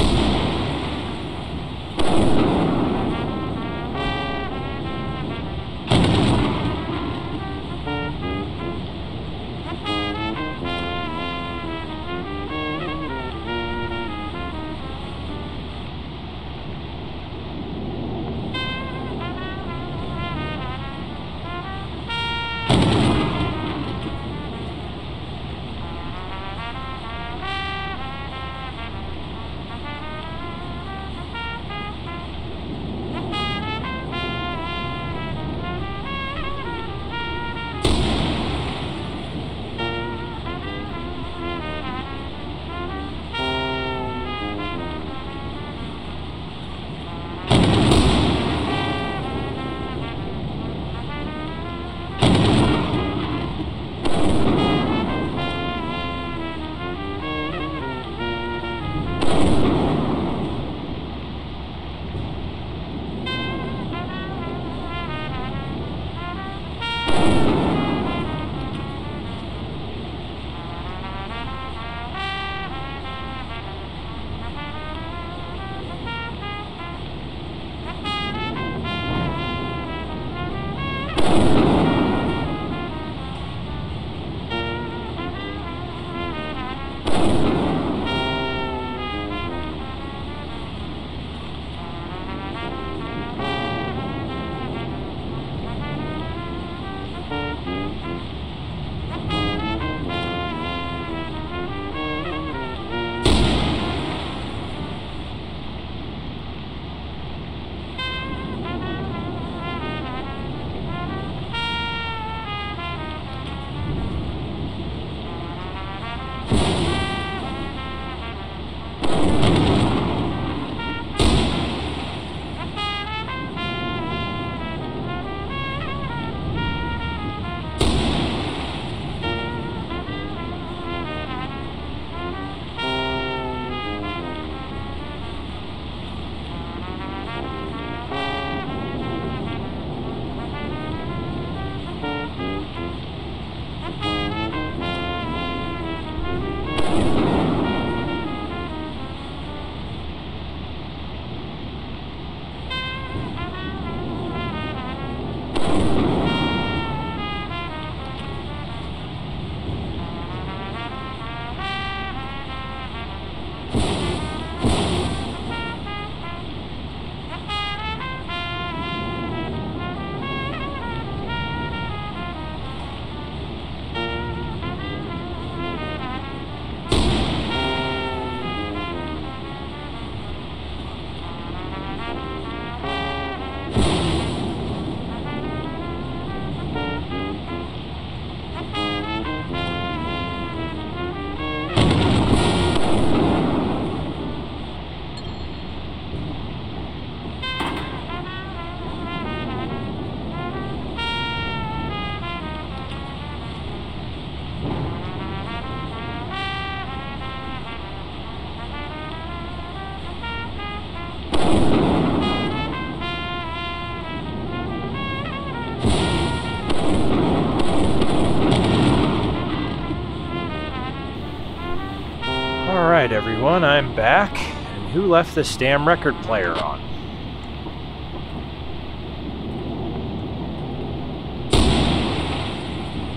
Everyone, I'm back. And who left this damn record player on?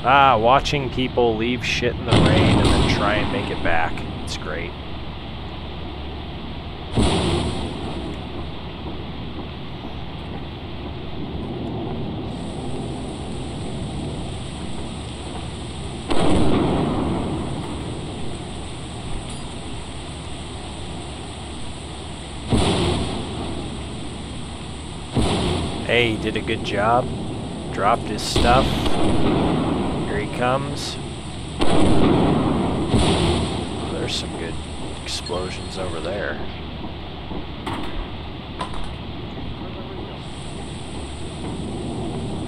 Ah, watching people leave shit in the rain and then try and make it back. It's great. Hey, he did a good job. Dropped his stuff. Here he comes. Oh, there's some good explosions over there.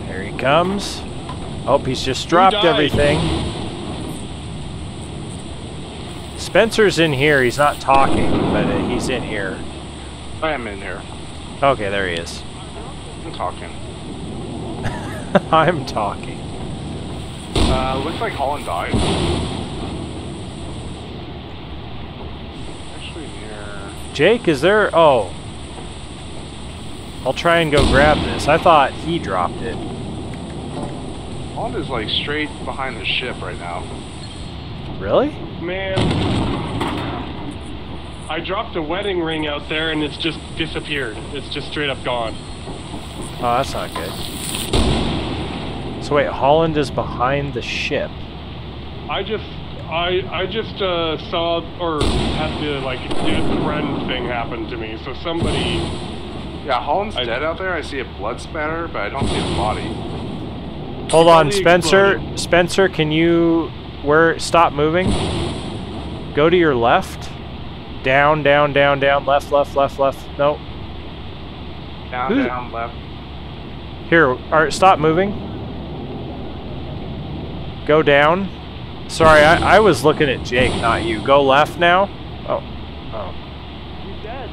Here he comes. Oh, he's just dropped everything. Spencer's in here. He's not talking, but uh, he's in here. I am in here. Okay, there he is. I'm talking. I'm talking. Uh, looks like Holland died. Actually, near. Jake, is there? Oh. I'll try and go grab this. I thought he dropped it. Holland is like straight behind the ship right now. Really? Man. I dropped a wedding ring out there and it's just disappeared. It's just straight up gone. Oh, that's not good. So wait, Holland is behind the ship. I just I I just uh, saw or had the like dead friend thing happen to me. So somebody Yeah, Holland's I- dead out there. I see a blood spatter, but I don't see a body. Hold on, Spencer. exploded. Spencer, can you where stop moving? Go to your left. Down, down, down, down, left, left, left, left. No. Down, Who- down, left. Here, alright, stop moving. Go down. Sorry, I, I was looking at Jake, not you. Go left now. Oh. Oh. He's dead.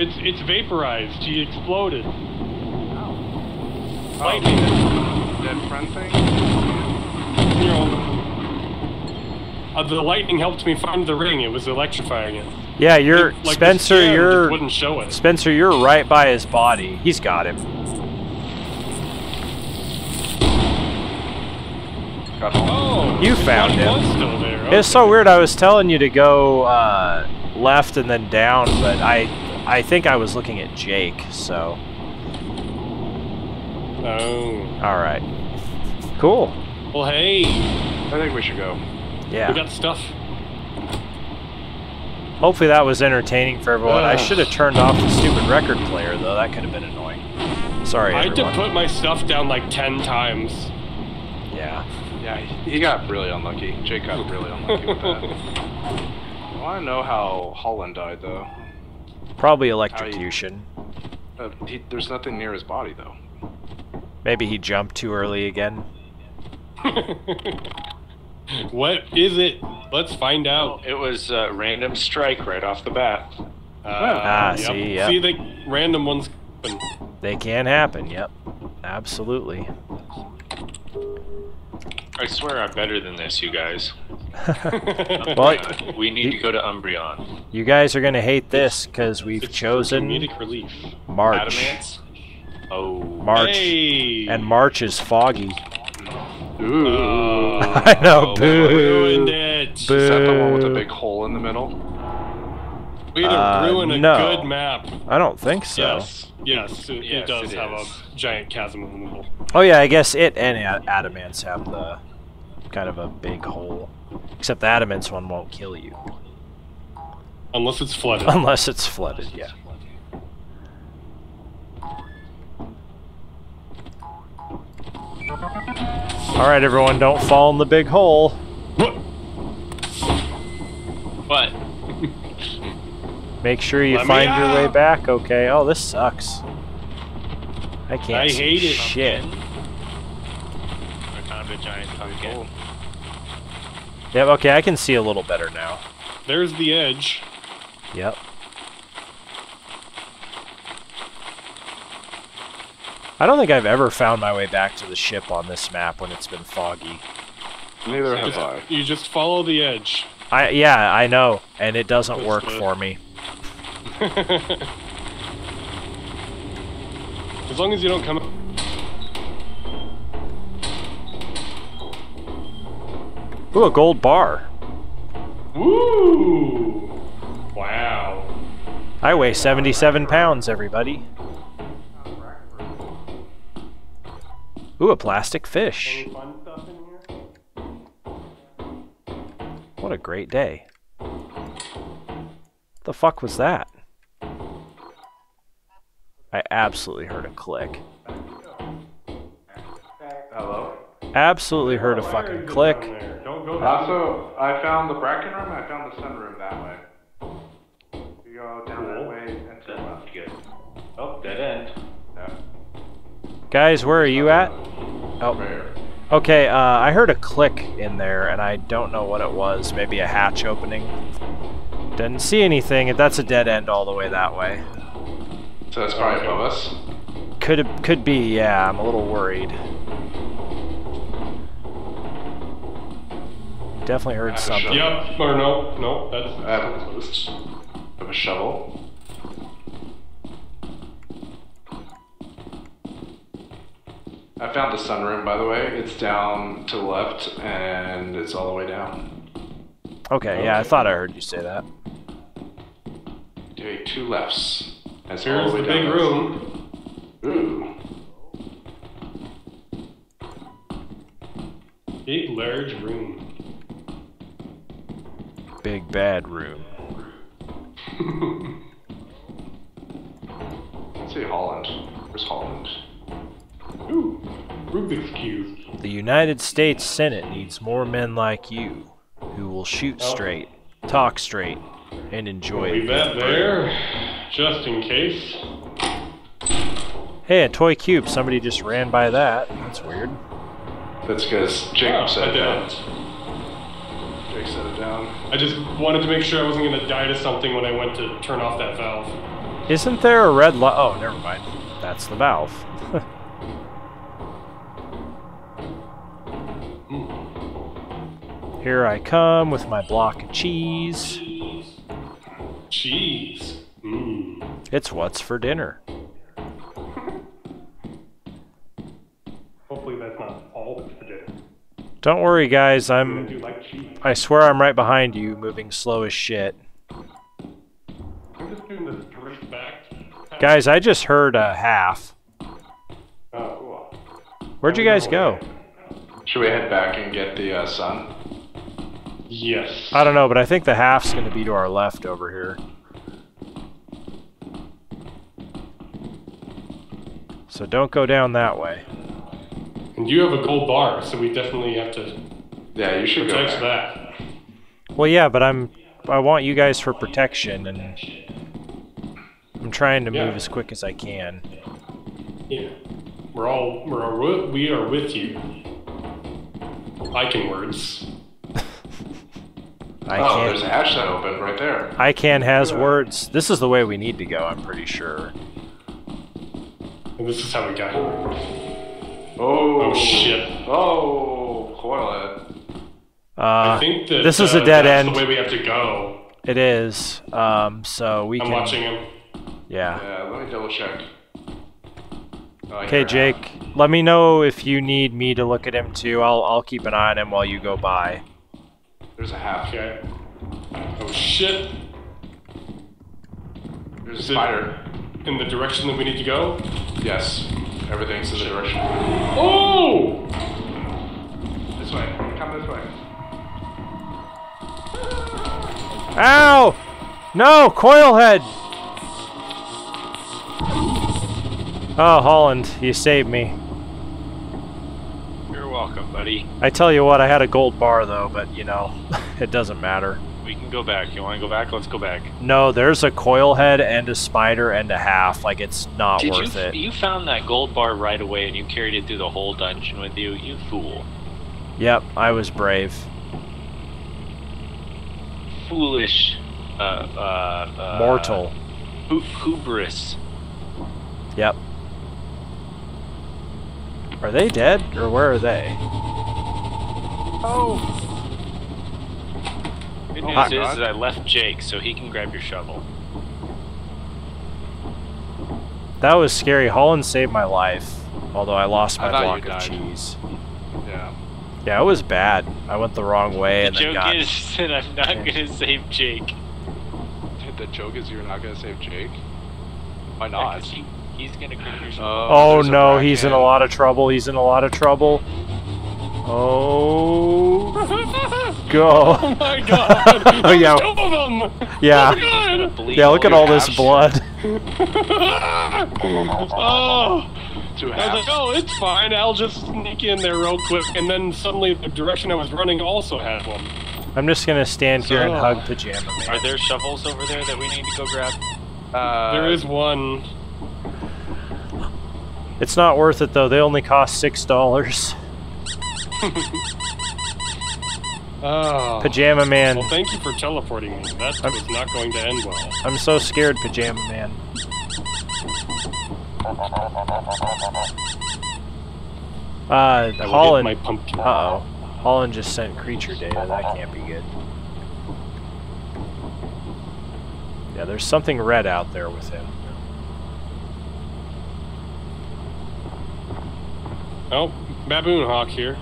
It's it's vaporized. He exploded. Oh, Lightning. dead friend thing. You know. Uh, the lightning helped me find the ring. It was electrifying it. Yeah, you're Like, Spencer, you're wouldn't show it. Spencer, you're right by his body. He's got him. Oh, You found him. There. It's so weird. I was telling you to go uh, left and then down, but I I think I was looking at Jake. So, Oh. all right, cool. Well, hey, I think we should go. Yeah. We got stuff. Hopefully that was entertaining for everyone. I should have turned off the stupid record player though. That could have been annoying. Sorry, I had to put my stuff down like ten times. yeah. Yeah, he he got really unlucky. Jake got really unlucky with that. I want to know how Holland died, though. Probably electrocution. Uh, he, there's nothing near his body, though. Maybe he jumped too early again. what is it? Let's find out. It was a random strike right off the bat. Uh, Ah, yep. see, yep. See, the random ones. They can happen. Yep. Absolutely. I swear I'm better than this, you guys. well, Uh, we need to go to Embrion. you guys are gonna hate this because we've It's chosen relief. March. Adamance? Oh. March. Hey. And March is foggy. Ooh. I know, oh, boo. ruined it. Is that the one with the big hole in the middle? Way to Uh, ruin a no. good map. I don't think so. Yes. Yes, it, Yes, it does it have is. a giant chasm in the middle. Oh yeah, I guess it and Adamance have the kind of a big hole. Except the Adamance one won't kill you Unless it's flooded. unless it's flooded. Yeah. All right, everyone, don't fall in the big hole. What? Make sure you Let find your way back. Okay. Oh, this sucks. I can't. I see hate it. Shit. I found a giant pumpkin. Yep. Okay, I can see a little better now. There's the edge. Yep. I don't think I've ever found my way back to the ship on this map when it's been foggy. Neither have Just- I. you just follow the edge. I yeah, I know, and it doesn't That's work good. for me. As long as you don't come. Ooh, a gold bar. Woo! Wow. I weigh 77 pounds, everybody. Ooh, a plastic fish. fun stuff in here? What a great day. The fuck was that? I absolutely heard a click. Hello? Absolutely heard a fucking click. Don't go uh, Also, I found the Bracken room. I found the sunroom that way. You go down that way and to the left. Good. Oh, dead end. Yeah. Guys, where are you at? Oh, Right. Okay, uh, I heard a click in there, and I don't know what it was. Maybe a hatch opening. Didn't see anything. That's a dead end all the way that way. So that's probably above us. Could could be. Yeah, I'm a little worried. Definitely heard something. Yep. Or no, no, that's I have, I have a shovel. I found the sunroom, by the way. It's down to the left, and it's all the way down. Okay, yeah, I thought I heard you say that. Okay, two lefts. That's it's all here's the way the down. big room. Ooh. Big, large room. Big bad room. Let's see Holland. Where's Holland? Ooh, Rubik's Cube. The United States Senate needs more men like you, who will shoot Oh. straight, talk straight, and enjoy Leave it. that there, just in case. Hey, a toy cube. Somebody just ran by that. That's weird. That's because Oh, Jacob I set it did. down. Jake set it down. I just wanted to make sure I wasn't going to die to something when I went to turn off that valve. Isn't there a red light? Oh, never mind. That's the valve. Here I come with my block of cheese. Cheese. Mmm. It's what's for dinner. Hopefully that's not all that's for dinner. Don't worry, guys. I I'm. like. I swear I'm right behind you, moving slow as shit. I'm just doing this straight back. Guys, I just heard a half. Oh, cool. Where'd you guys go? Should we head back and get the uh, sun? Yes. I don't know, but I think the half's gonna be to our left over here. So don't go down that way. And you have a gold bar, so we definitely have to Yeah, you should go protect back. that. Well, yeah, but I'm. I want you guys for protection, and I'm trying to Yeah. move as quick as I can. Yeah. We're all we're all, we are with you. Icon words. I oh, there's a can't. hatch that opened right there. I can has words. This is the way we need to go. I'm pretty sure. And this is how we got here. Oh, Oh shit. Oh, coil head. I Uh, think that this is uh, a dead that's end. the way we have to go. it is. Um, so we I'm can. watching him. Yeah. Yeah, let me double check. Oh, Okay, hear Jake. Let me know if you need me to look at him too. I'll I'll keep an eye on him while you go by. There's a half. Okay. Oh shit. There's a Is spider. In the direction that we need to go. Yes. Everything's in the direction. Oh! This way. Come this way. Ow! No, Coil head! Oh, Holland, you saved me. Welcome, buddy. I tell you what, I had a gold bar though, but you know, it doesn't matter. We can go back. You want to go back? Let's go back. No, there's a coil head and a spider and a half. Like it's not Did worth you it. you found that gold bar right away and you carried it through the whole dungeon with you? You fool. Yep, I was brave. Foolish. Uh, uh, uh, Mortal. hubris. Yep. Are they dead or where are they? Oh. Good oh, news my is God. that I left Jake, so he can grab your shovel. That was scary. Holland saved my life, although I lost my thought block of cheese. Yeah. Yeah, it was bad. I went the wrong way and The and then joke got. is that I'm not gonna save Jake. The joke is you're not gonna save Jake. Why Yeah, not? 'Cause he, he's gonna grab your shovel. Oh there's no, he's in a lot of trouble. He's in a lot of trouble. Oh, go. Oh my god! Oh, yeah. Two of them! Yeah. Oh god! Yeah, look at all this halves. blood. oh! Two I was like, oh, it's fine. I'll just sneak in there real quick. And then suddenly the direction I was running also had one. I'm just gonna stand here and hug Pajama Man. Are there shovels over there that we need to go grab? Uh, there is one. It's not worth it though. They only cost six dollars. Oh. Pajama Man. Well, thank you for teleporting me. That I'm- was not going to end well. I'm so scared, Pajama Man. Uh, I Holland. my pumpkin. Uh oh. Holland just sent creature data. That can't be good. Yeah, there's something red out there with him. Oh, baboon hawk here.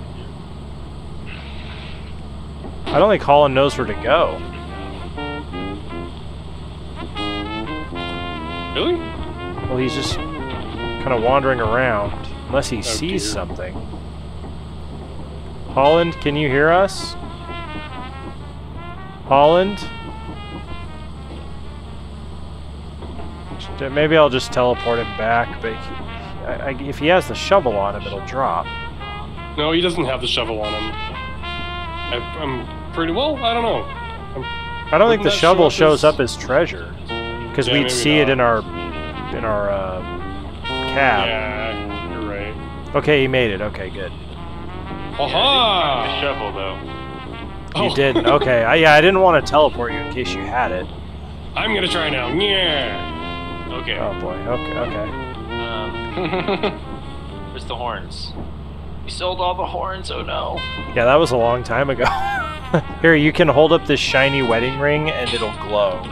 I don't think Holland knows where to go. Really? Well, he's just kind of wandering around, unless he oh, sees dear. something. Holland, can you hear us? Holland? Maybe I'll just teleport him back, but I, I, if he has the shovel on him, it'll drop. No, he doesn't have the shovel on him. I, I'm pretty well. I don't know. I'm, I don't think the that show shovel up shows as- up as treasure, because Yeah, we'd maybe see it in our in our uh, cab. yeah, you're right. Okay, he made it. Okay, good. Aha! The shovel, though. You Oh, did. Okay. I, yeah, I didn't want to teleport you in case you had it. I'm gonna try now. Yeah. Okay. Oh boy. Okay. Okay. Um, where's the horns? You sold all the horns. Oh no. Yeah, that was a long time ago. Here, you can hold up this shiny wedding ring and it'll glow.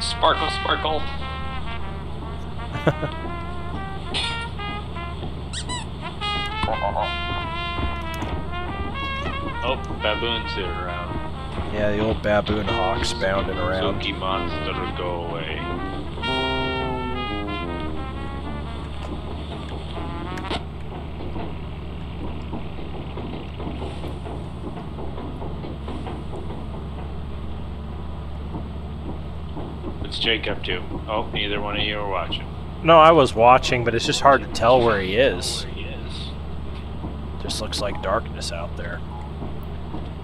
Sparkle, sparkle. oh, baboons are around. Yeah, the old baboon hawks bounding around. Spooky monster, go away. Jake up to? Oh, neither one of you are watching. No, I was watching, but it's just hard to tell where he is. He is. Just looks like darkness out there.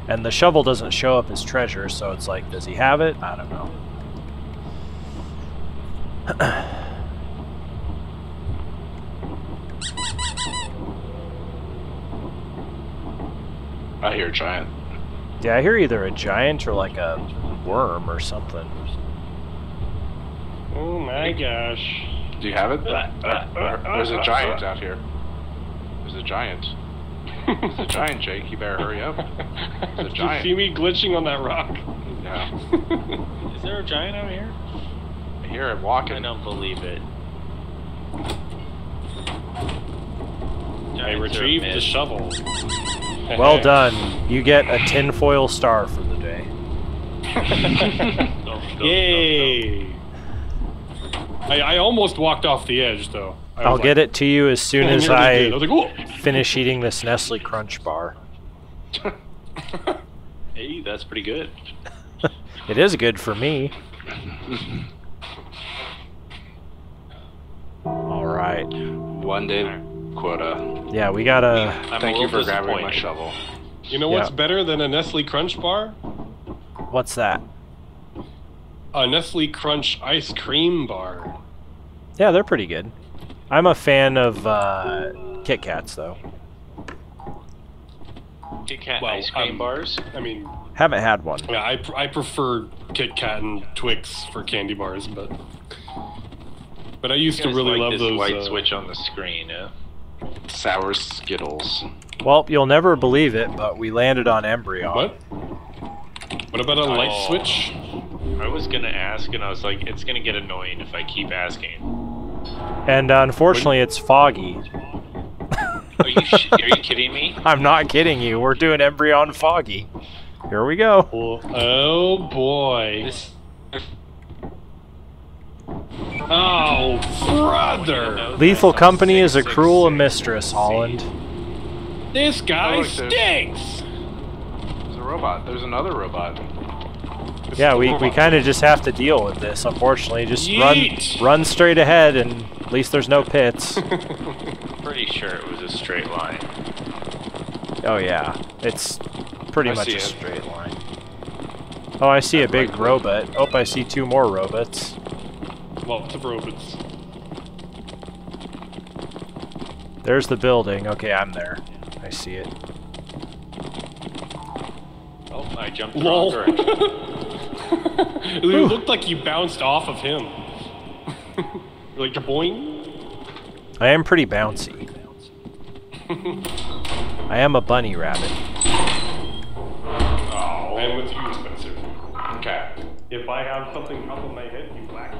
And the shovel doesn't show up as treasure, so it's like, does he have it? I don't know. I hear a giant. Yeah, I hear either a giant or like a worm or something. Oh my gosh. Do you have it? Uh, uh, uh, There's a giant out here. There's a giant. There's a giant, Jake. You better hurry up. Did you giant. see me glitching on that rock? Yeah. Is there a giant out here? I hear it walking. I don't believe it. I Giants are retrieved the shovel. Well done. You get a tinfoil star for the day. Go, go, go, Yay! I, I almost walked off the edge, though. I I'll was get like, it to you as soon oh, as I. I like, "Oh!" finish eating this Nestle Crunch bar. Hey, that's pretty good. It is good for me. All right. One day quota. Yeah, we gotta. I'm Thank a you for grabbing my shovel. You know what's Yeah. better than a Nestle Crunch bar? What's that? A Nestle Crunch ice cream bar. Yeah, they're pretty good. I'm a fan of uh, Kit Kats, though. Kit Kat Well, ice cream um, bars. I mean, Haven't had one. yeah, I, pr- I prefer Kit Kat and Twix for candy bars, but but I used to really like love this those. white uh, switch on the screen. Uh, Sour Skittles. Well, you'll never believe it, but we landed on Embryo. What? What about a light Oh. switch? I was gonna ask, and I was like, it's gonna get annoying if I keep asking. And uh, unfortunately, it's foggy. Are you sh- are you kidding me? I'm not kidding you. We're doing Embrion foggy. Here we go. Oh boy! This Oh brother! Lethal that Company song is a cruel six, mistress, six, Holland. This guy Oh, look, there's- stinks. There's a robot. There's another robot. Yeah, we, we kind of just have to deal with this, unfortunately. Just Yeet. run run straight ahead, and at least there's no pits. Pretty sure it was a straight line. oh yeah, it's pretty I much see a it. straight line. Oh, I see a big robot. Oh, I see two more robots. Lots of robots. There's the building. Okay, I'm there. I see it. Oh, I jumped the Lol. wrong direction. it looked like you bounced off of him. like a boing. I am pretty bouncy. I am a bunny rabbit. Oh, I'm with you, Spencer. Okay. If I have something up on my head, you whack me.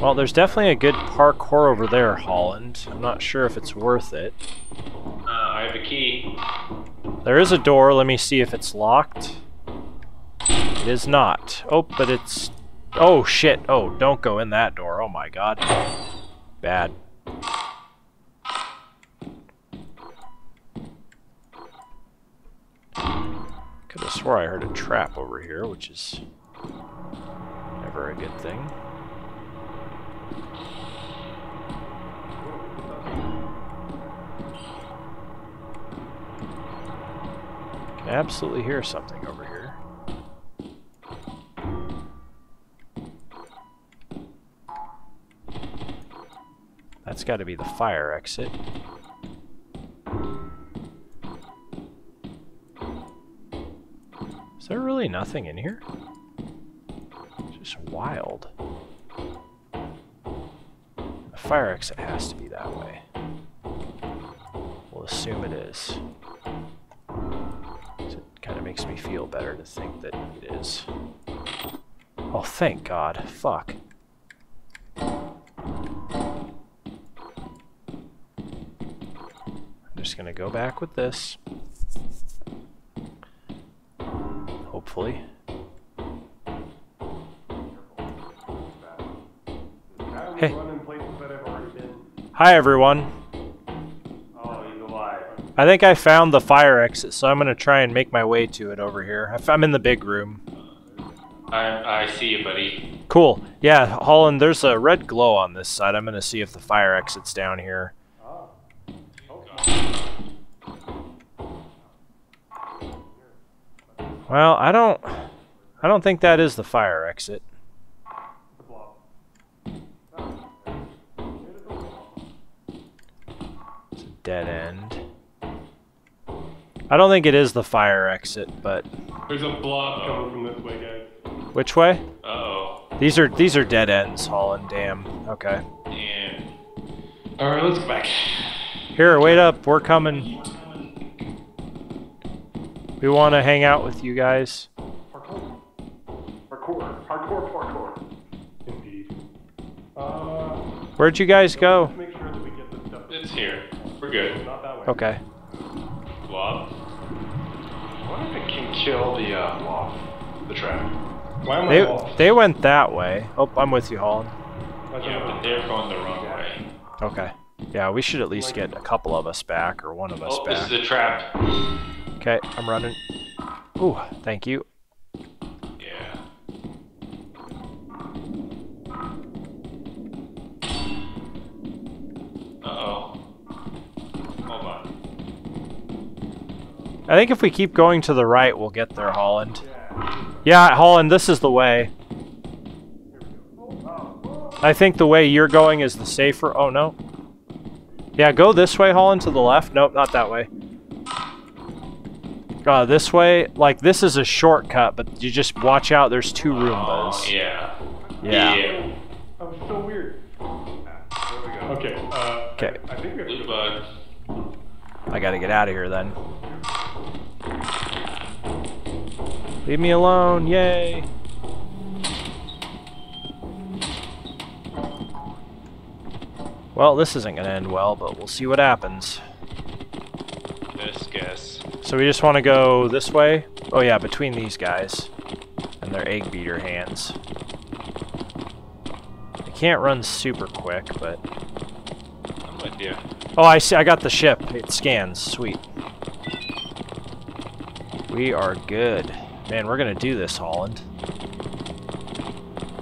Well, there's definitely a good parkour over there, Holland. I'm not sure if it's worth it. Uh, I have a key. There is a door. Let me see if it's locked. It is not. Oh, but it's... Oh, shit. Oh, don't go in that door. Oh, my God. Bad. Could have swore I heard a trap over here, which is never a good thing. Absolutely hear something over here. That's got to be the fire exit. Is there really nothing in here? It's just wild. The fire exit has to be that way. We'll assume it is. Feel better to think that it is. Oh, thank God. Fuck. I'm just gonna go back with this. Hopefully. Hey. Running places that I've already been. Hi, everyone. I think I found the fire exit, so I'm gonna try and make my way to it over here. I'm in the big room. I, I see you, buddy. Cool. Yeah, Holland, there's a red glow on this side. I'm gonna see if the fire exit's down here. Well, I don't I don't think that is the fire exit. I don't think it is the fire exit, but There's a blob coming from this way, guys. which way? Uh-oh. These are these are dead ends, Holland. Damn. Okay. And All right, let's go back. Here, wait up. We're coming. We want to hang out with you guys. Parkour. Parkour. Hardcore parkour. Indeed. Uh, Where'd you guys go? make sure that we get this stuff. it's here. We're good. Not that way. Okay. Blob. What if it can kill the uh, moth, the trap? Why am I They off? they went that way. Oh, I'm with you, Holland. That's Yeah, but they're going the wrong way. Okay. Yeah, we should at least get a couple of us back, or one of us Oh, this back. is a trap. Okay, I'm running. Ooh, thank you. I think if we keep going to the right, we'll get there, Holland. Yeah, Holland, this is the way. I think the way you're going is the safer. Oh, no. Yeah, go this way, Holland, to the left. Nope, not that way. Uh, this way, like, this is a shortcut, but you just watch out. There's two Oh, Roombas. Oh, yeah. Yeah. That was so weird. Okay. Uh, Okay. I, I think we have Blue to. I gotta get out of here then. Leave me alone, yay! Well, this isn't gonna end well, but we'll see what happens. This guess. So we just want to go this way? Oh yeah, between these guys. And their egg beater hands. I can't run super quick, but... I'm with you. Oh, I see. I got the ship. It scans. Sweet. We are good. Man, we're gonna do this, Holland.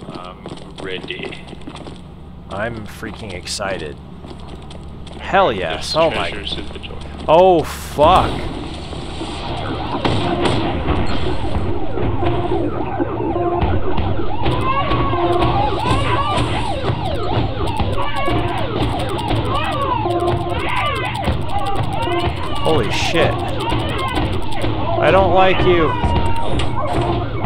I'm ready. I'm freaking excited. Hell yes. Oh my. treasures in the door. Oh fuck. Holy shit. I don't like you.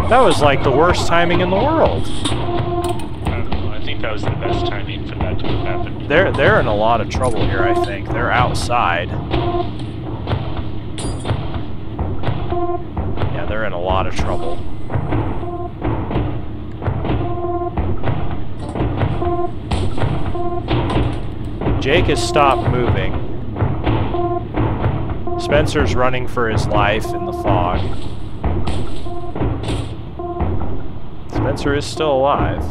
That was like the worst timing in the world. I don't know. I think that was the best timing for that to have happened. They're they're in a lot of trouble here, I think. They're outside. Yeah, they're in a lot of trouble. Jake has stopped moving. Spencer's running for his life in the fog. Spencer is still alive.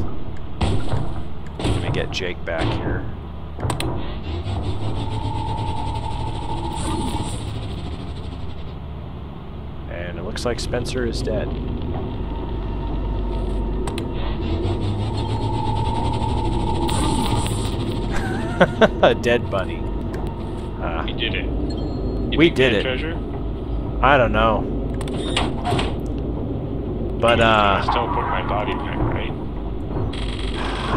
Let me get Jake back here. And it looks like Spencer is dead. A dead bunny. Ah, We did it. You We did it. Treasure? I don't know. But, uh, my body back, right?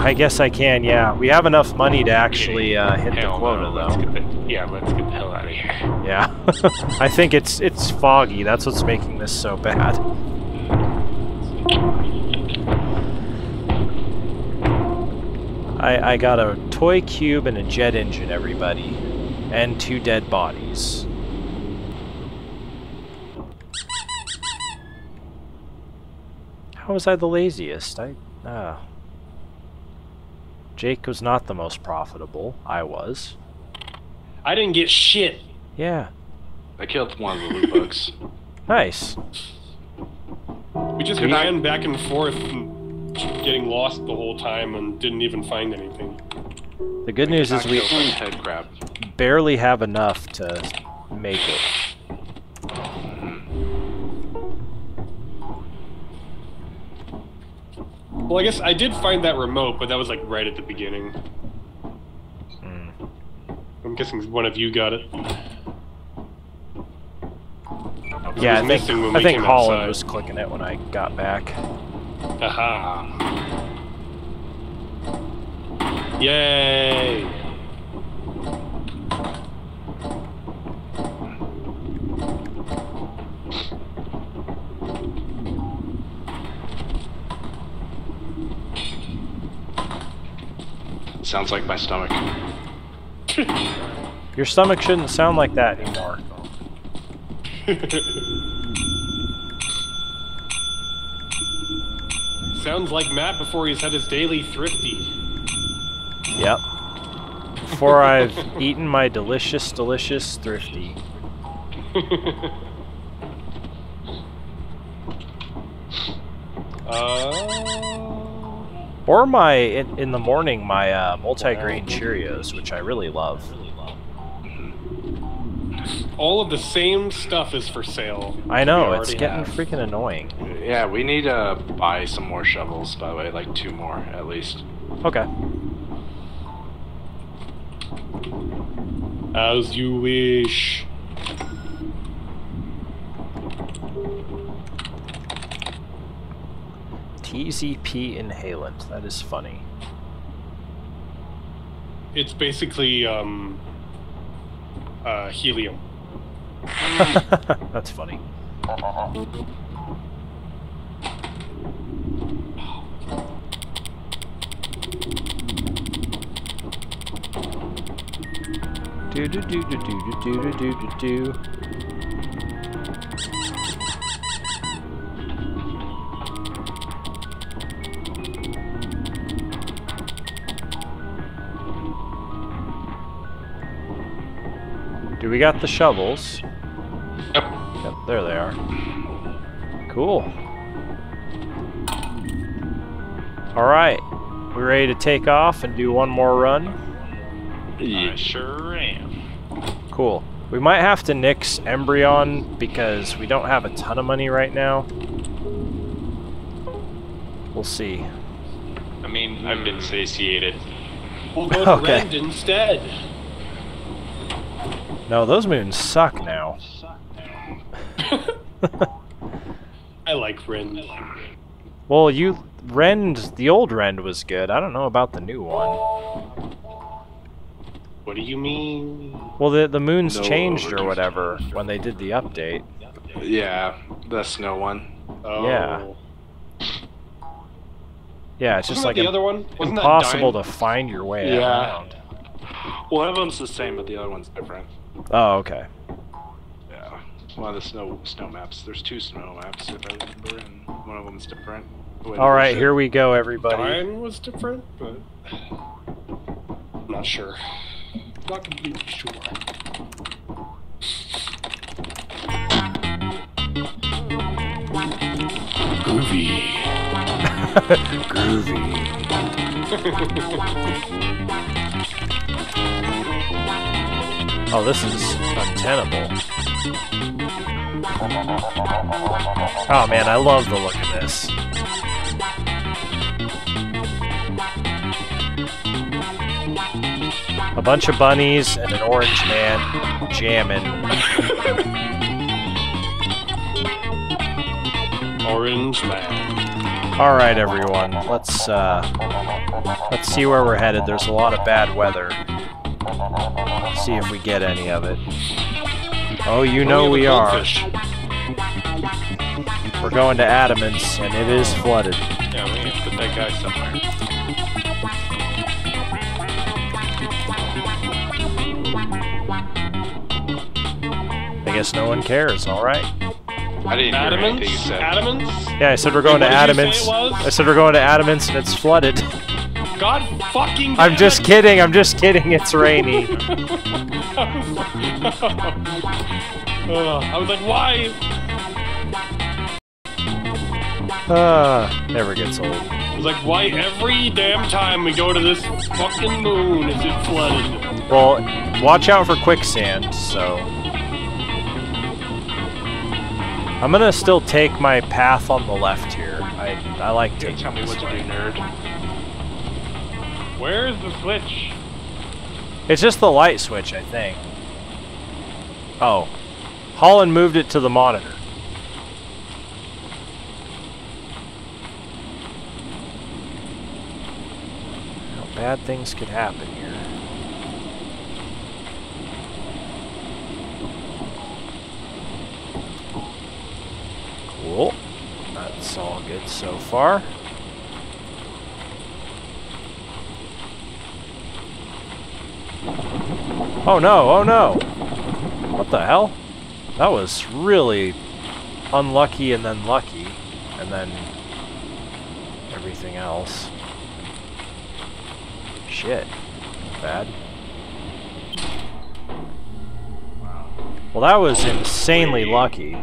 I guess I can, yeah. We have enough money to actually uh, hit the quota, no, Let's though. the, yeah, let's get the hell out of here. Yeah. I think it's it's foggy. That's what's making this so bad. I I got a toy cube and a jet engine, everybody, and two dead bodies. How was I the laziest? I ah. Jake was not the most profitable. I was. I didn't get shit. Yeah. I killed one of the loot bugs. Nice. We just Good ran back and forth, and getting lost the whole time, and didn't even find anything. The good news is we killed by a head crab. barely have enough to make it. Well, I guess I did find that remote, but that was like right at the beginning. Hmm. I'm guessing one of you got it. It Yeah, I was think when I think Holland outside. was clicking it when I got back. Aha! Yay! Sounds like my stomach. Your stomach shouldn't sound like that anymore. Sounds like Matt before he's had his daily thrifty. Yep. Before I've eaten my delicious, delicious thrifty. Uh, Or my, in, in the morning, my uh, multi-grain Cheerios, which I really love. all of the same stuff is for sale. I know, it's getting have. freaking annoying. Yeah, we need to buy some more shovels, by the way, like two more at least. Okay. As you wish. TZP inhalant. That is funny. It's basically um, uh, helium. That's funny. Do do do do do do do do do do. We got the shovels? Yep. Yep, there they are. Cool. Alright, we ready to take off and do one more run? I sure am. Cool. We might have to nix Embrion because we don't have a ton of money right now. We'll see. I mean, I've been hmm. satiated. We'll go to Okay. Rend instead. No, those moons suck now. I like Rend. Well, you Rend, the old Rend was good. I don't know about the new one. What do you mean? Well, the the moon's No changed or overdose. whatever when they did the update. Yeah, the snow one. Oh. Yeah. Yeah, it's just Wasn't like that the other one? Wasn't that impossible to find your way Yeah. around. One of them's the same, but the other one's different. Oh, okay. Yeah. One of the snow snow maps. There's two snow maps, if I remember, and one of them's different. All right, here we go, everybody. Dine was different, but I'm not sure. Not completely sure. Groovy. Groovy. Oh, this is untenable. Oh man, I love the look of this. A bunch of bunnies and an orange man jamming. Orange man. All right, everyone. Let's uh, let's see where we're headed. There's a lot of bad weather. See if we get any of it. Oh, you know we are. goldfish. We're going to Adamance, and it is flooded. Yeah, we need to put that guy somewhere. I guess no one cares. All right. I didn't hear anything you said. Adamance? Yeah, I said we're going to What did you say Adamance. it was? I said we're going to Adamance, and it's flooded. God fucking I'm just it. kidding. I'm just kidding. It's rainy. Ugh, I was like, why? Ah, never gets old. I was like, why every damn time we go to this fucking moon is it flooded? Well, watch out for quicksand. So. I'm gonna still take my path on the left here. I I like You taking tell me what to do, nerd. Where's the switch? It's just the light switch, I think. Oh, Holland moved it to the monitor. Bad things could happen here. Cool. That's all good so far. Oh no, oh no! What the hell? That was really unlucky and then lucky, and then everything else. Shit. Bad. Well, that was insanely lucky.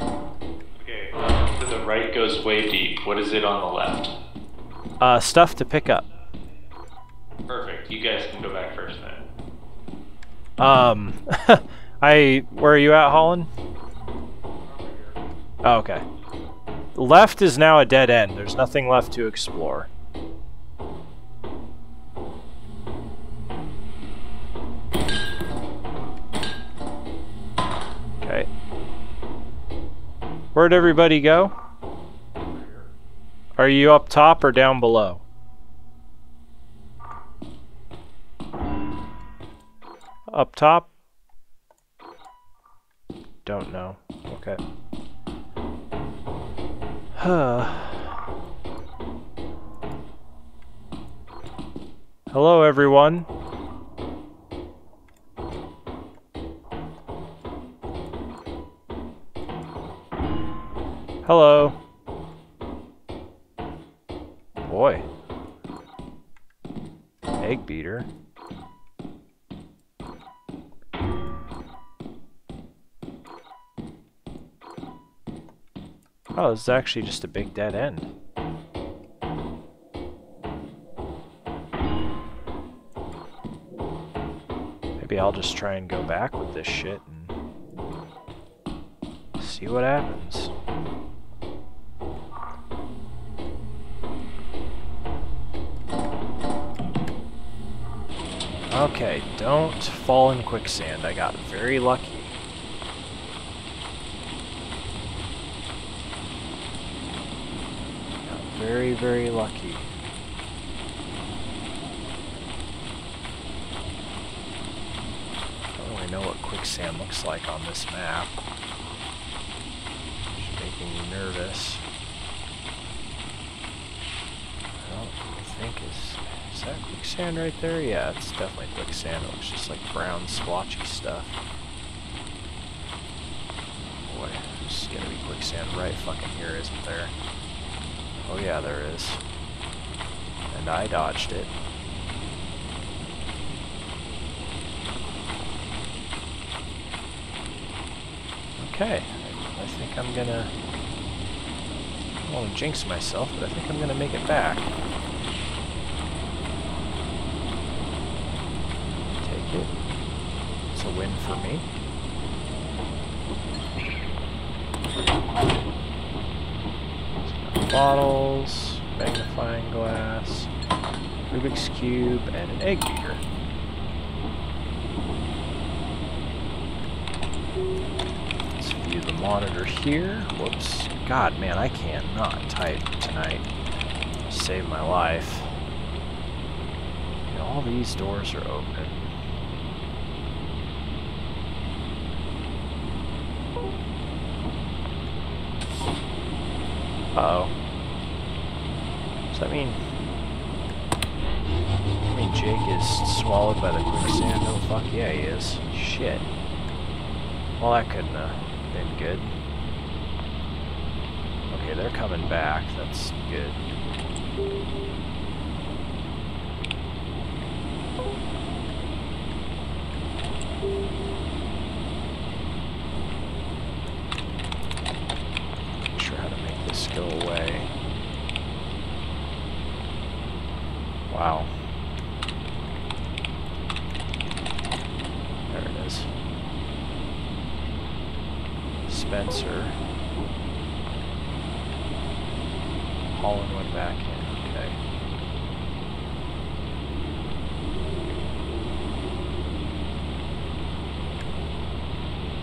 Okay, uh, to the right goes way deep. What is it on the left? Uh, stuff to pick up. You guys can go back first then. Um, I, where are you at, Holland? Oh, okay. Left is now a dead end. There's nothing left to explore. Okay. Where'd everybody go? Are you up top or down below? Up top? Don't know. Okay. Hello, everyone. Hello. Boy. Egg beater. Oh, this is actually just a big dead end. Maybe I'll just try and go back with this shit and see what happens. Okay, don't fall in quicksand. I got very lucky. very, very lucky. Oh, I don't really know what quicksand looks like on this map. It's making me nervous. I don't think is is that quicksand right there? Yeah, it's definitely quicksand. It looks just like brown splotchy stuff. Boy, there's gonna be quicksand right fucking here, isn't there? Oh yeah, there is. And I dodged it. Okay, I, think I'm gonna... I don't jinx myself, but I think I'm gonna make it back. Take it. It's a win for me. Bottles, magnifying glass, Rubik's Cube, and an egg beater. Let's view the monitor here. Whoops. God, man, I can't not type tonight. Save my life. All these doors are open. Uh oh Does that mean... I mean Jake is swallowed by the quicksand? Oh fuck yeah he is. Shit. Well, that couldn't have been good. Okay, they're coming back. That's good. Not sure how to make this go away. Wow. There it is. Spencer. Holland went back in, okay.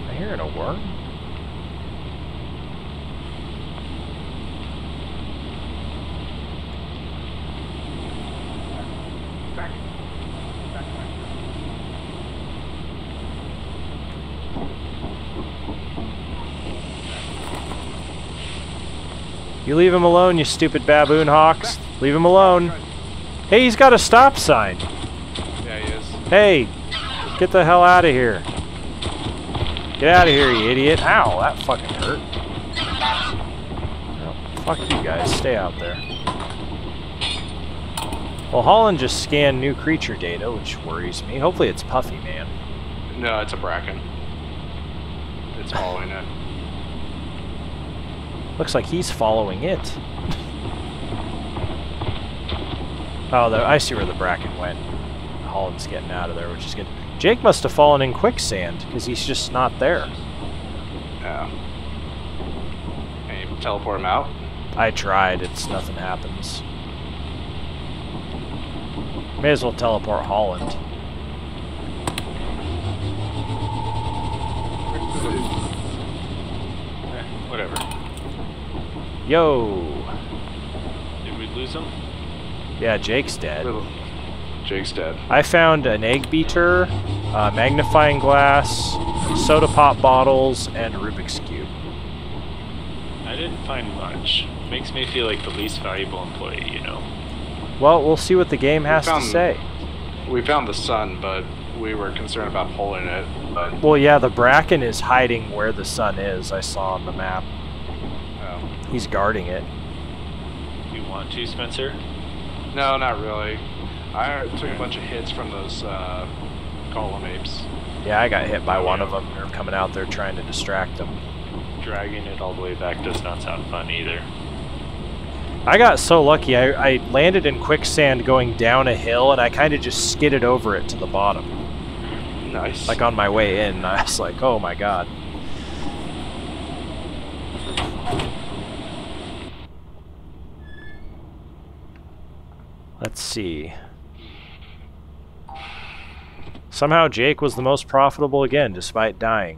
Am I hearing a worm? You leave him alone, you stupid baboon hawks. Leave him alone. Hey, he's got a stop sign. Yeah, he is. Hey, get the hell out of here. Get out of here, you idiot. Ow, that fucking hurt. Well, fuck you guys. Stay out there. Well, Holland just scanned new creature data, which worries me. Hopefully it's Puffy Man. No, it's a bracken. It's following it. Looks like he's following it. oh, the, I see where the bracken went. Holland's getting out of there, which is good. Jake must have fallen in quicksand, because he's just not there. Yeah. Can you teleport him out? I tried, it's nothing happens. May as well teleport Holland. Eh, whatever. Yo! Did we lose him? Yeah, Jake's dead. Jake's dead. I found an egg beater, uh, magnifying glass, soda pop bottles, and Rubik's Cube. I didn't find much. Makes me feel like the least valuable employee, you know. Well, we'll see what the game has to say. We found the sun, but we were concerned about pulling it. But Well, yeah, the bracken is hiding where the sun is, I saw on the map. oh. He's guarding it. You want to, Spencer? no, not really. I took a bunch of hits from those uh, golem apes. Yeah, I got hit by one of them. They're coming out there trying to distract them. Dragging it all the way back does not sound fun either. I got so lucky. I, I landed in quicksand going down a hill, and I kind of just skidded over it to the bottom. Nice. Like on my way in, I was like, oh my god. Let's see. Somehow Jake was the most profitable again, despite dying.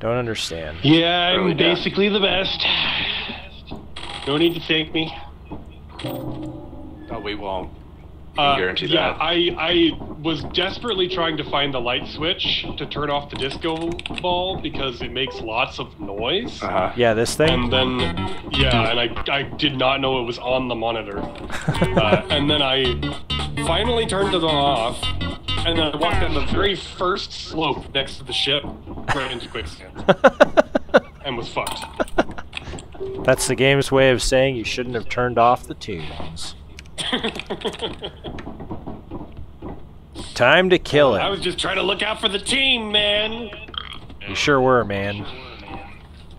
Don't understand. Yeah, I'm death. basically the best. No need to thank me. Oh, we won't. Can guarantee yeah, that. I I was desperately trying to find the light switch to turn off the disco ball because it makes lots of noise. Uh-huh. Yeah, this thing. And then, yeah, and I, I did not know it was on the monitor. uh, and then I finally turned it off, and then I walked down the very first slope next to the ship, right into quicksand, and was fucked. That's the game's way of saying you shouldn't have turned off the tunes. Time to kill it. I was just trying to look out for the team, man. You sure were, man.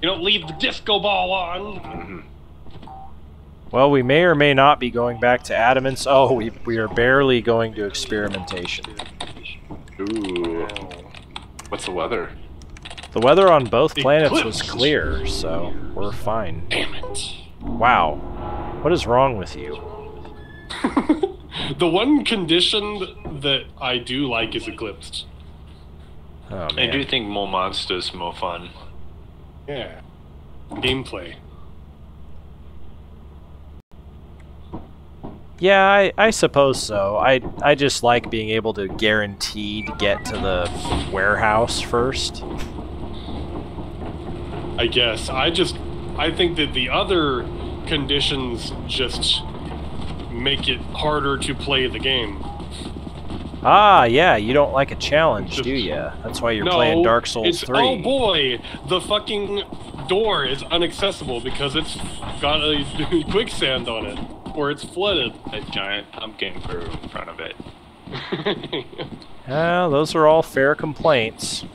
You don't leave the disco ball on. Well, we may or may not be going back to Adamance. Oh, we, we are barely going to experimentation. Ooh. What's the weather? The weather on both planets was clear, so we're fine. Damn it. Wow. What is wrong with you? The one condition that I do like is eclipsed. Oh, I do think more monsters more fun. Yeah. Gameplay. Yeah, I, I suppose so. I I just like being able to guarantee to get to the warehouse first. I guess. I just I think that the other conditions just make it harder to play the game. Ah, yeah, you don't like a challenge, Just- do you? That's why you're no, playing Dark Souls it's, 3. Oh boy, the fucking door is inaccessible because it's got a quicksand on it or it's flooded. A giant pumpkin grew in front of it. Ah, those are all fair complaints.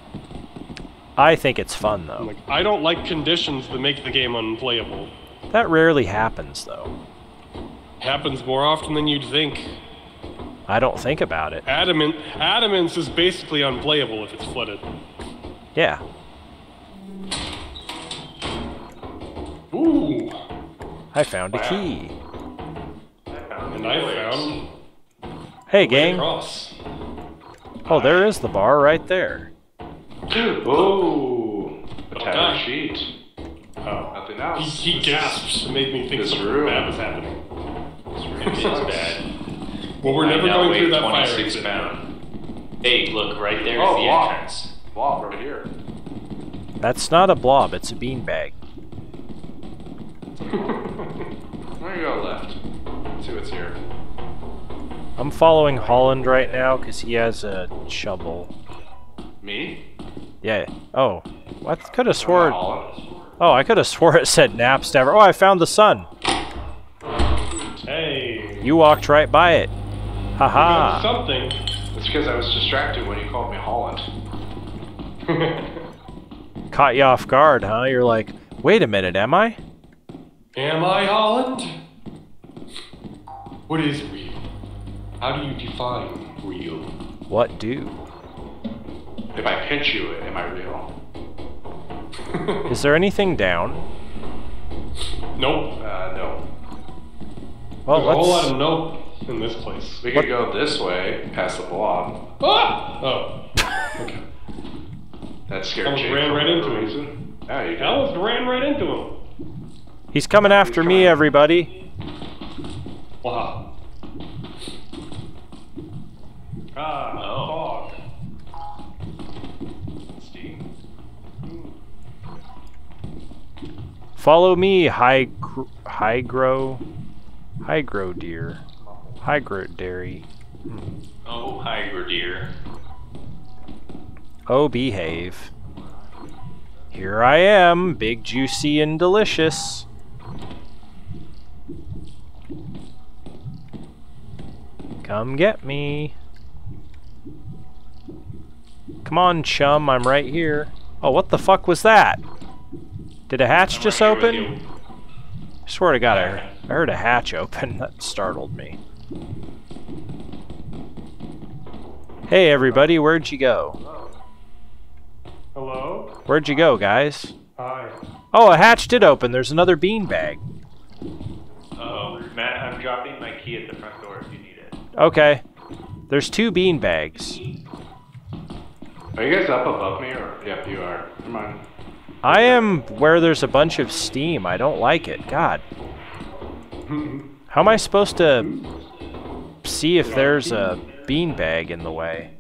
I think it's fun though. like I don't like conditions that make the game unplayable. That rarely happens though. Happens more often than you'd think. I don't think about it. Adamant Adamance is basically unplayable if it's flooded. Yeah. Ooh. I found a key. And I found Hey way gang. across. Oh, there is the bar right there. Ooh. A tattered gosh. sheet. Oh. Nothing He, else. he gasped and made me think This something room. bad was happening. It is bad. Well, we're I never now going weigh through that fire 26 exit. pound. Hey, look, right there is Oh, the wow. entrance. Blob right here. That's not a blob, it's a beanbag. There you go, left. Let's see what's here. I'm following Holland right now because he has a shovel. Me? Yeah. Oh. I could have I'm swore. Holland. Oh, I could have swore it said Napstabber. Oh, I found the sun. You walked right by it. Haha. something. It's because I was distracted when you called me Holland. Caught you off guard, huh? You're like, wait a minute, am I? Am I Holland? What is real? How do you define real? What do? If I pinch you, am I real? Is there anything down? Nope. Uh, no. Well, There's a whole lot of nope in this place. We could go this way, past the blob. Ah! Oh. Okay. That scared Almost Jake ran right into him. reason. Yeah, you did. Alice ran right into him. He's coming after me, everybody. Wow. Ah, Oh. fog. Steam. Follow me, high, high grow, high grow deer, high grow dairy. Oh, Hygrodere. Oh, behave. Here I am, big, juicy, and delicious. Come get me. Come on, chum, I'm right here. Oh, what the fuck was that? Did a hatch just right open? I swear to God, I, heard a hatch open. That startled me. Hey, everybody, where'd you go? Hello? Where'd you go, guys? Hi. Oh, a hatch did open. There's another beanbag. Oh, Matt, I'm dropping my key at the front door if you need it. Okay. There's two beanbags. Are you guys up above me, or yep, you are. Never mind. I am where there's a bunch of steam. I don't like it. God. How am I supposed to... see if there's a beanbag in the way.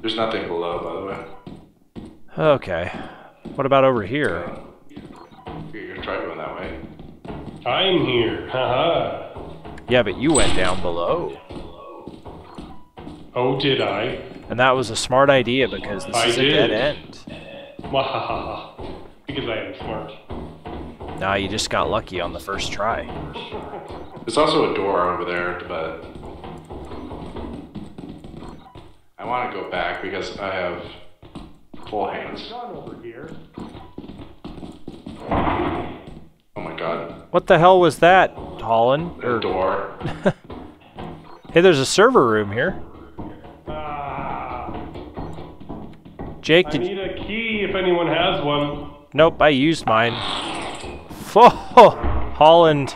There's nothing below, by the way. Okay. What about over here? You're gonna try going that way. I'm here. Haha. Yeah, but you went down below. Oh, did I? And that was a smart idea because this I is a did. dead end. Wahaha. Because I am smart. Nah, you just got lucky on the first try. There's also a door over there, but I want to go back because I have full hands. over here. Oh my god, What the hell was that, Holland? a Or, door. hey, there's a server room here. Ah, Jake, I did need a key if anyone has one. Nope, I used mine. Oh, Holland.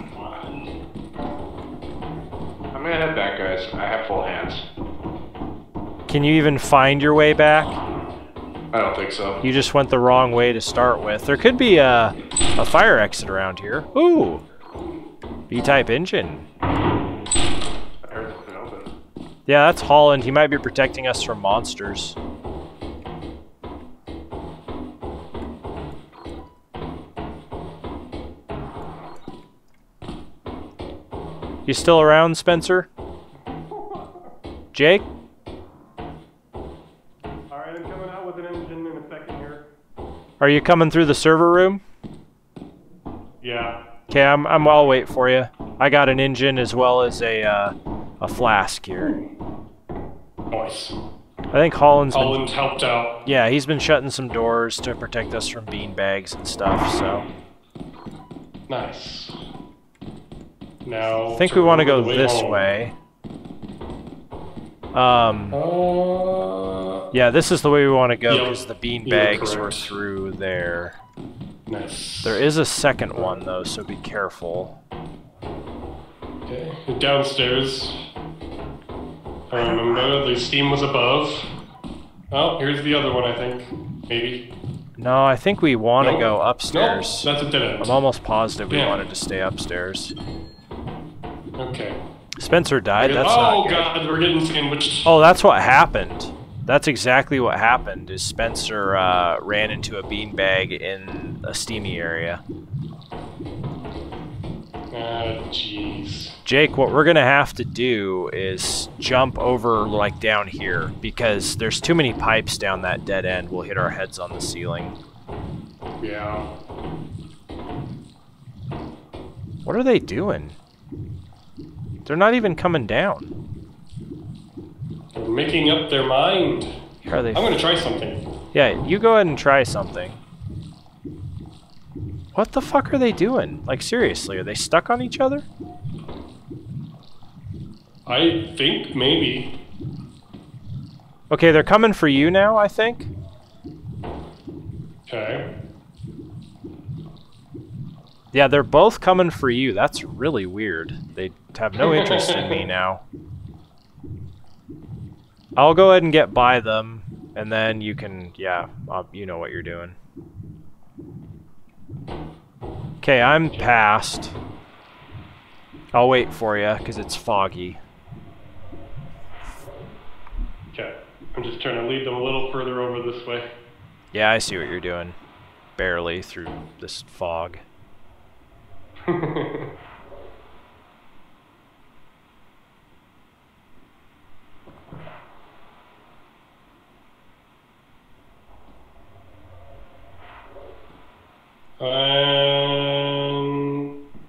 I'm gonna head back, guys. I have full hands. Can you even find your way back? I don't think so. You just went the wrong way to start with. There could be a, a fire exit around here. Ooh! B-type engine. I heard something open. Yeah, that's Holland. He might be protecting us from monsters. You still around, Spencer? Jake? Alright, I'm coming out with an engine in a second here. Are you coming through the server room? Yeah. Okay, I'm, I'm, I'll wait for you. I got an engine as well as a, uh, a flask here. Nice. I think Holland's been Holland helped out. Yeah, he's been shutting some doors to protect us from bean bags and stuff, so. Nice. Now. I think we want to go way this home. way. Um, Uh, yeah, this is the way we want to go Yep, because the bean bags were through there. nice. There is a second one though, so be careful. Okay. Downstairs. I remember the steam was above. Oh, here's the other one, I think. Maybe. No, I think we want to No. go No, upstairs. that's a dead end. I'm almost positive we wanted to stay upstairs. Okay. Spencer died. That's oh god, we're getting sandwiched. Oh, that's what happened. That's exactly what happened. Is Spencer uh, ran into a beanbag in a steamy area. Ah, jeez. Jake, what we're gonna have to do is jump over like down here because there's too many pipes down that dead end. We'll hit our heads on the ceiling. Yeah. What are they doing? They're not even coming down. They're making up their mind. Are they? I'm gonna try something. Yeah, you go ahead and try something. What the fuck are they doing? Like seriously, are they stuck on each other? I think maybe. Okay, they're coming for you now, I think. Okay. Yeah, they're both coming for you. That's really weird. They have no interest in me now. I'll go ahead and get by them, and then you can, yeah, uh, you know what you're doing. Okay, I'm past. I'll wait for you, because it's foggy. Okay. I'm just trying to lead them a little further over this way. Yeah, I see what you're doing. Barely through this fog. Um,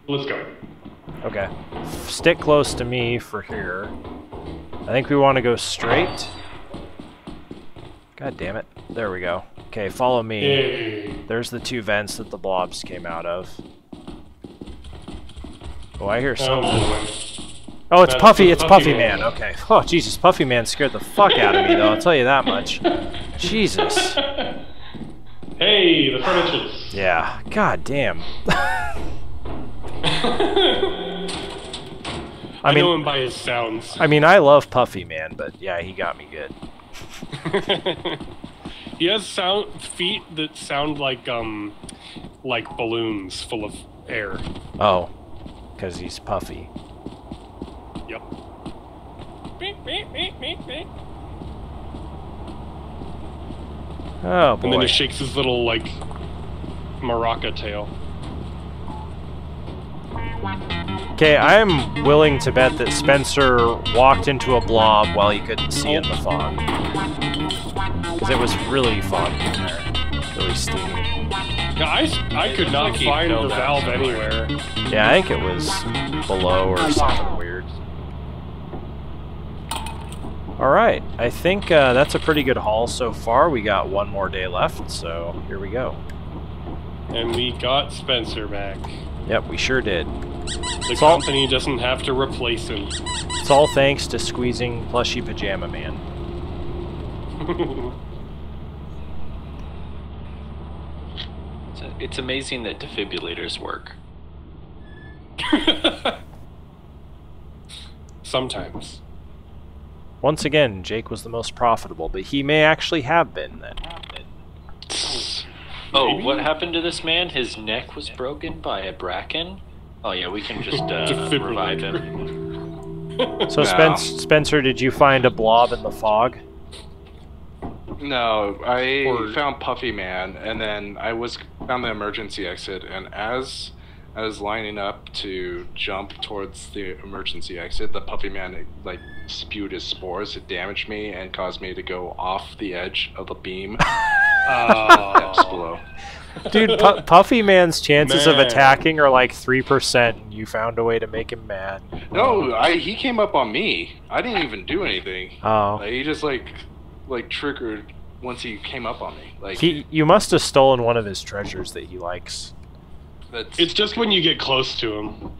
let's go. Okay. Stick close to me for here. I think we want to go straight. God damn it. There we go. Okay, follow me. There's the two vents that the blobs came out of. Oh, I hear Oh, something. Oh, it's Puffy. It's Puffy Man. Okay. Oh, Jesus. Puffy Man scared the fuck out of me, though. I'll tell you that much. Jesus. Hey, the furniture's. Yeah. God damn. I, I mean, know him by his sounds. I mean, I love Puffy Man, but yeah, he got me good. he has sound feet that sound like um like balloons full of air. Oh, because he's Puffy. Yep. Oh boy. And then he shakes his little like maraca tail. Okay, I'm willing to bet that Spencer walked into a blob while he couldn't see in the oh. fog. Because it was really foggy in there. Really steamy. Yeah, I, s- I could not like find the valve somewhere. anywhere. Yeah, I think it was below or something weird. Alright, I think uh, that's a pretty good haul so far. We got one more day left, so here we go. And we got Spencer back. Yep, we sure did. The It's all- company doesn't have to replace him. It's all thanks to squeezing Plushy Pajama Man. It's, amazing that defibrillators work. Sometimes. Once again, Jake was the most profitable, but he may actually have been then. Oh, Maybe? what happened to this man? His neck was broken by a bracken? Oh yeah, we can just uh, revive him. So, No. Spence, Spencer, did you find a blob in the fog? No, I Or- found Puffy Man, and then I was found the emergency exit, and as I was lining up to jump towards the emergency exit, the Puffy Man like spewed his spores. It damaged me and caused me to go off the edge of the beam Oh. below. Dude, Pu- Puffy Man's chances of attacking are like 3%, and you found a way to make him mad. No, I he came up on me. I didn't even do anything. Oh. Like, he just like like triggered once he came up on me. Like He, you must have stolen one of his treasures that he likes. that's It's just when you get close to him.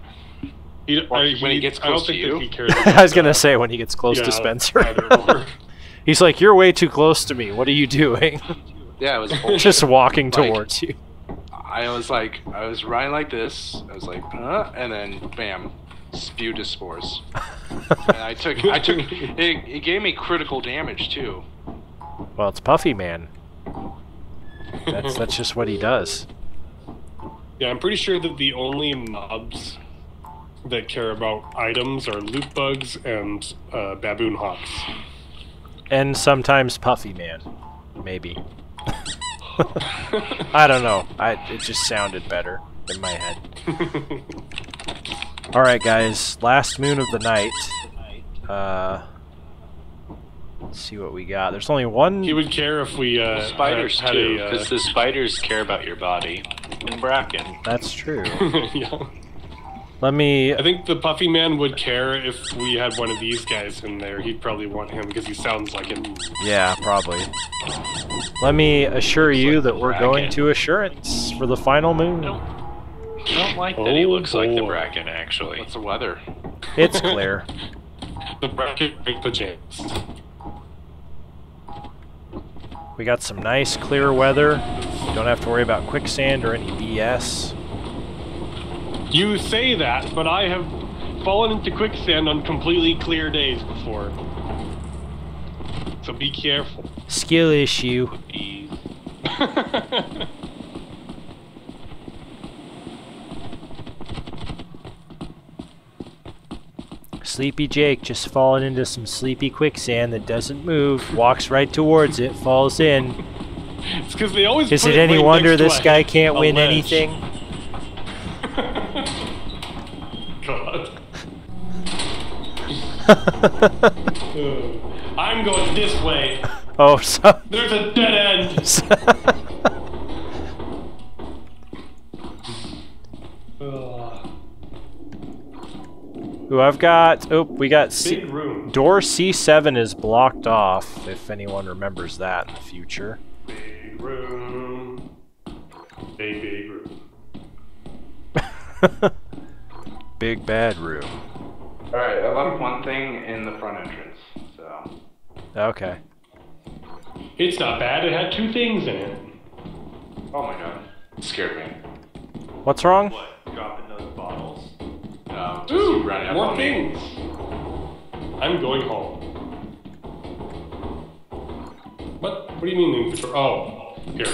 He, Or when he gets I don't close to think you? that he cares. I was gonna say when he gets close yeah, to Spencer. He's like, "You're way too close to me. What are you doing?" yeah, it was bullshit. Just walking Like- towards you. I was like, I was running like this. I was like, huh? and then bam, spewed his spores. and I took, I took, it, it gave me critical damage too. Well, it's Puffy Man. That's that's just what he does. Yeah, I'm pretty sure that the only mobs that care about items are loot bugs and uh, baboon hawks. And sometimes Puffy Man, maybe. I don't know. I it just sounded better in my head. All right, guys. Last moon of the night. Uh, let's see what we got. There's only one. He would care if we uh, Spiders had, had too, a, uh, because the spiders care about your body. And bracken. That's true. yeah. Let me. I think the Puffy Man would care if we had one of these guys in there. He'd probably want him because he sounds like him. Yeah, probably. Let me assure you that we're going to assurance for the final moon. I don't, I don't like that he Oh, looks like the boy. bracken, actually. What's the weather? It's clear. The bracket break the jams. We got some nice clear weather. Don't have to worry about quicksand or any BS. You say that, but I have fallen into quicksand on completely clear days before. So be careful. Skill issue. Sleepy Jake just falling into some sleepy quicksand that doesn't move, walks right towards it, falls in. it's because they always. Is it any wonder this guy can't win ledge. anything? God. I'm going this way. Oh, so. There's a dead end. Ugh. Ooh, I've got. Oh, we got. C- Big room. door C7 is blocked off, if anyone remembers that in the future. Big room. Big, big room. Big bad room. All right, I left one thing in the front entrance. So Okay. It's not bad. It had two things in it. oh my god, it scared me. What's wrong? What? Dropping those bottles? Um, just Ooh, running up more on me. things. I'm going home. What? What do you mean? the- Oh, here.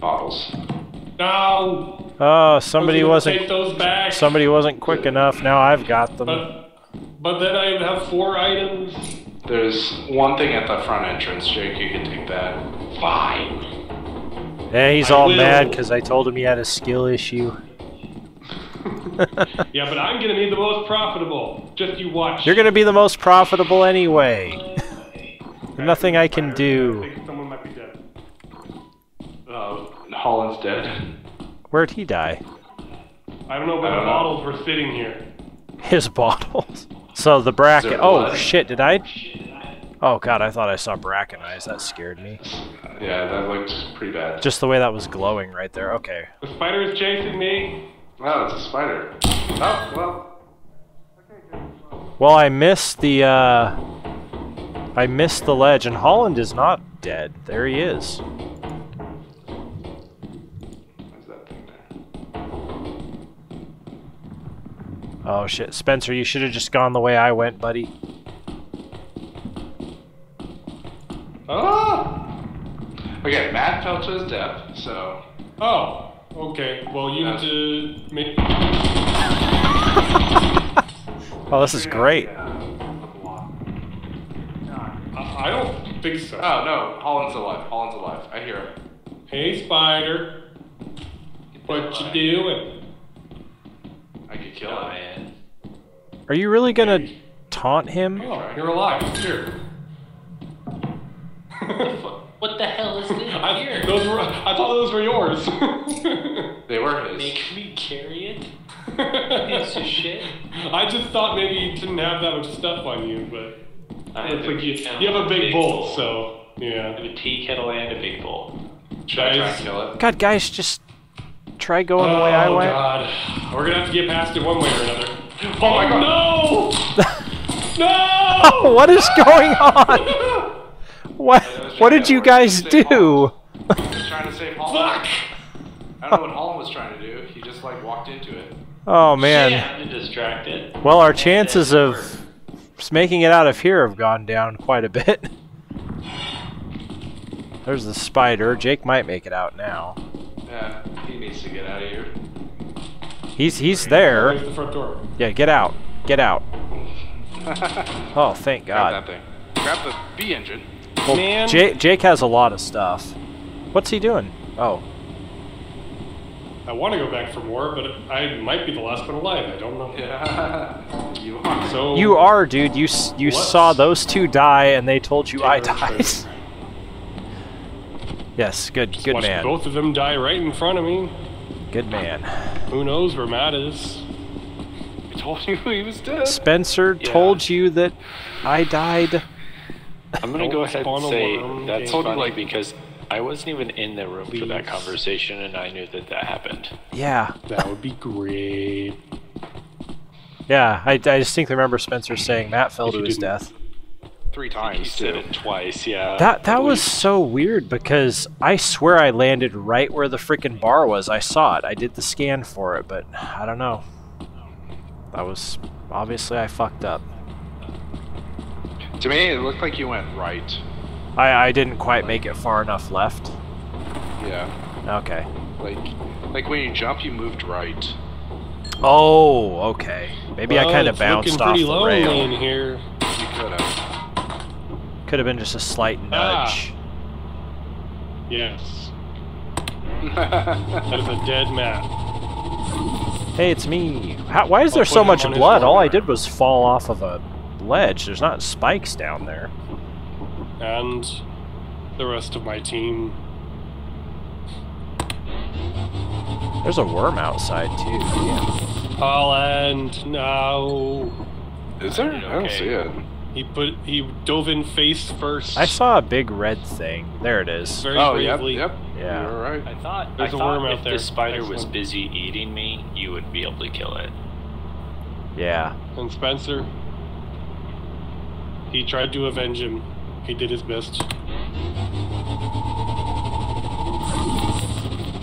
Bottles. No. Oh, somebody was wasn't. Take those back. Somebody wasn't quick enough. Now I've got them. But, but then I have four items. There's one thing at the front entrance, Jake. You can take that. Fine. Yeah, he's I all will. mad because I told him he had a skill issue. Yeah, but I'm gonna be the most profitable. Just you watch. You're gonna be the most profitable anyway. Nothing I can I do. think someone might be dead. Uh, Holland's dead. Where'd he die? I don't know, but the bottles were sitting here. His bottles. So the bracket. Oh blood? shit! Did I? Oh god! I thought I saw bracken eyes. That scared me. Yeah, that looked pretty bad. Just the way that was glowing right there. Okay. The spider is chasing me. Oh, it's a spider. Oh, well. Well, I missed the. uh... I missed the ledge, and Holland is not dead. There he is. What's that thing there? Oh shit, Spencer! You should have just gone the way I went, buddy. Ah! Okay, Matt fell to his death, so. Oh, okay. Well, you need to make. Oh, this is great. I, I don't think so. Oh, no, Holland's alive. Holland's alive. I hear him. Hey, spider. What you doing? I could kill him. man. Are you really gonna taunt him? Oh, you're alive. Here. What the hell is this I, here? those were, I thought those were yours. They were his. Make me carry it? Piece of shit. I just thought maybe you didn't have that much stuff on you, but I it's have like you, you have a and big bowl. bowl, so I yeah. have a tea kettle and a big bowl. Should I try Guys. and kill it? God, guys, just try going the way I oh, went. oh god, we're gonna have to get past it one way or another. Oh my oh, god, no! no! what is going on? What? What did you guys do? He was trying to save Holland. Fuck! I don't know what Holland was trying to do. He just, like, walked into it. Oh man. Yeah, distracted. Well, our chances of making it out of here have gone down quite a bit. There's the spider. Jake might make it out now. Yeah, he needs to get out of here. He's he's There's there. the front door. Yeah, get out. Get out. Oh, thank God. Grab God. that thing. Grab the B engine. Well, Man. Jake, Jake has a lot of stuff. What's he doing? Oh, I want to go back for more, but I might be the last one alive. I don't know. Yeah. you are. So you are, dude. You you What? saw those two die, and they told you I died. sure. yes, good, good watched man. both of them die right in front of me. Good man. Who knows where Matt is? I told you he was dead. Spencer Yeah. told you that I died. I'm gonna go ahead and say worm, that's game. funny because I wasn't even in the room for that conversation, and I knew that that happened. Yeah, That would be great. yeah. I, I distinctly remember Spencer saying Matt fell If to his death. Three times, said too. it twice, yeah. That that was so weird because I swear I landed right where the freaking bar was. I saw it. I did the scan for it, but I don't know. That was obviously I fucked up. To me, it looked like you went right. I I didn't quite make it far enough left. Yeah. Okay. Like, like when you jump, you moved right. Oh, okay. Maybe I kind of it's bounced looking off pretty the lonely rail. in here. You could have. Could have been just a slight Ah. nudge. Yes. That is a dead Matt. Hey, it's me. How, why is I'll there so much blood? All I did was fall off of a ledge. There's not spikes down there. And the rest of my team. There's a worm outside too. Damn. Holland, no. Is there? I don't see it. He put he dove in face first. I saw a big red thing. There it is. very Oh, yep, bravely. yep. Yeah. You're right. I thought, There's I a thought worm out if there. the spider was busy eating me, you would be able to kill it. Yeah. And Spencer, he tried to avenge him. He did his best.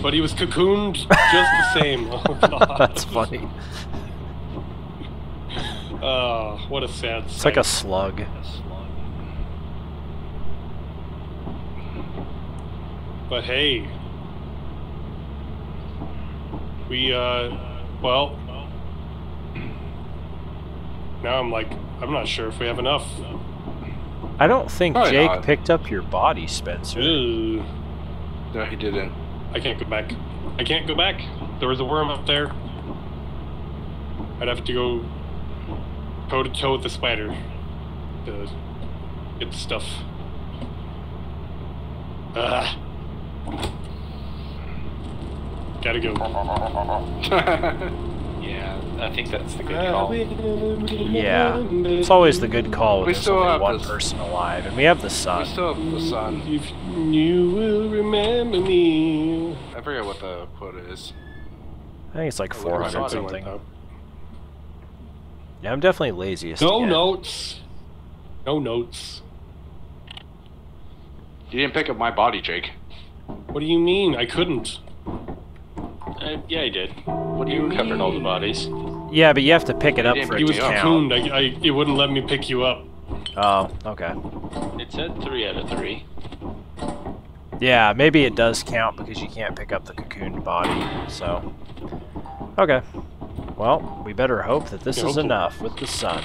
But he was cocooned just the same. Oh god. That's funny. Oh, what a sad It's like a slug. But hey, we uh, well, now I'm like, I'm not sure if we have enough. I don't think Probably Jake not. picked up your body, Spencer. Ew. No, he didn't. I can't go back. I can't go back. There was a worm up there. I'd have to go toe to toe with the spider to get the stuff. Ah. Gotta go. Yeah, I think that's the good call. Yeah, it's always the good call when We there's still only one this- person alive, and we have the sun. we sun. still have the sun. If you will remember me. I forget what the quote is. I think it's like oh, Something 400 something. that. Yeah, I'm definitely laziest. No again. notes. No notes. You didn't pick up my body, Jake. What do you mean? I couldn't. Uh, yeah, he did. What do You you covered all the bodies. Yeah, but you have to pick it up didn't for He it was cocooned. I, I, it wouldn't let me pick you up. Oh, okay. It said three out of three. Yeah, maybe it does count because you can't pick up the cocooned body. So, okay. Well, we better hope that this Yeah, is enough with the sun.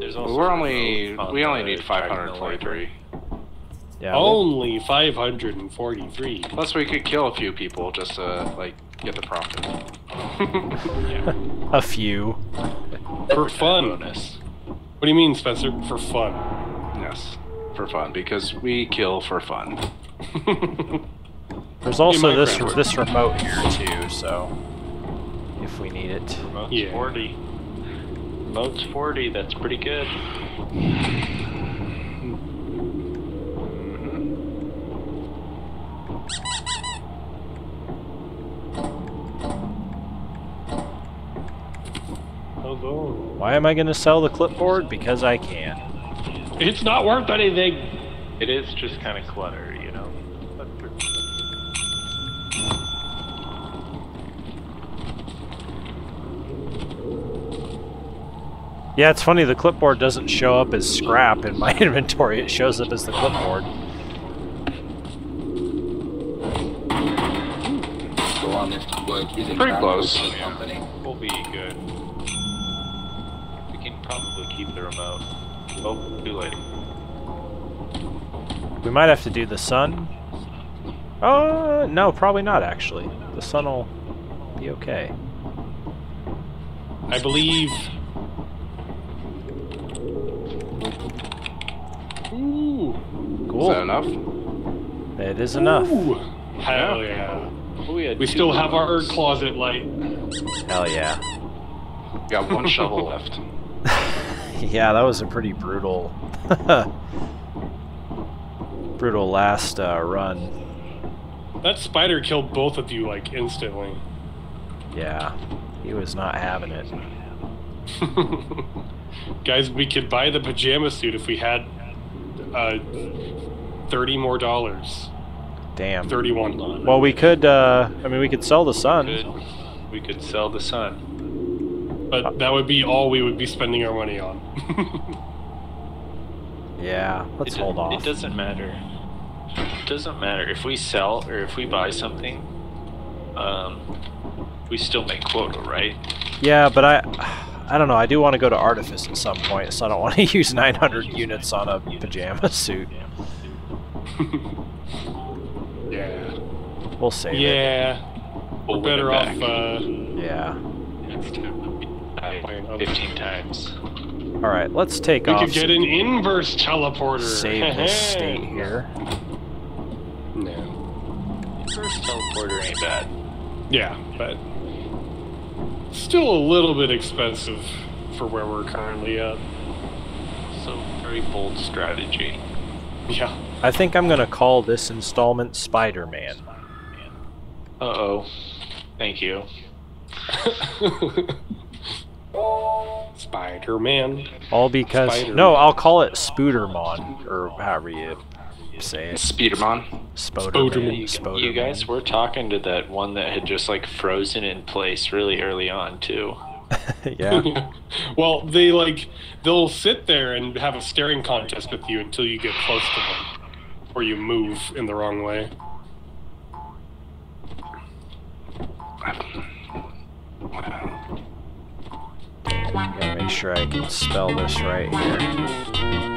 There's also We're only we only need Dragon 543. Yeah. we'll- Only 543. Plus, we could kill a few people just to like get the profit. a few. For fun. What do you mean, Spencer? For fun. Yes, for fun because we kill for fun. There's also this friend. this remote here too, so if we need it. Remote's Yeah. 40. Remote's 40, that's pretty good. Hello. Why am I going to sell the clipboard? Because I can. It's not worth anything. It is just kind of clutter, you know? Yeah, it's funny. The clipboard doesn't show up as scrap in my inventory. It shows up as the clipboard. Work is in Pretty close. good for company. We'll be good. We can probably keep the remote. Oh, too late. We might have to do the sun. Uh, no, probably not actually. The sun will be okay. I believe. Ooh. Cool. Is that enough? It is enough. Ooh. Hell yeah. We, had We two still have our remotes. closet light. Hell yeah. We got one shovel left. yeah, that was a pretty brutal, brutal last uh, run. That spider killed both of you like instantly. Yeah, he was not having it. Guys, we could buy the pajama suit if we had uh, 30 more dollars. Damn. 31 dollars. Well, we could. Uh, I mean, we could sell the sun. Could, we could sell the sun. But that would be all we would be spending our money on. Yeah, let's it, hold off. It doesn't matter. It doesn't matter if we sell or if we buy something. Um, we still make quota, right? Yeah, but I, I don't know. I do want to go to Artifice at some point, so I don't want to use 900 units on a pajama suit. yeah. We'll save it. Yeah. We'll We're better off. Uh, Yeah. Next time 15 times. All right, let's take we off. could get an inverse teleporter. save this state here. No. First teleporter ain't bad. Yeah, but still a little bit expensive for where we're currently at. So very bold strategy. Yeah. I think I'm gonna call this installment Spider-Man. Uh oh. Thank you. Spider Man. All because Spider-Man. no, I'll call it Spoodermon or however you say it. Speederman. Spoderman. Spoderman. you guys were talking to that one that had just like frozen in place really early on too. yeah. well, they like they'll sit there and have a staring contest with you until you get close to them, or you move in the wrong way. Gotta make sure I can spell this right here.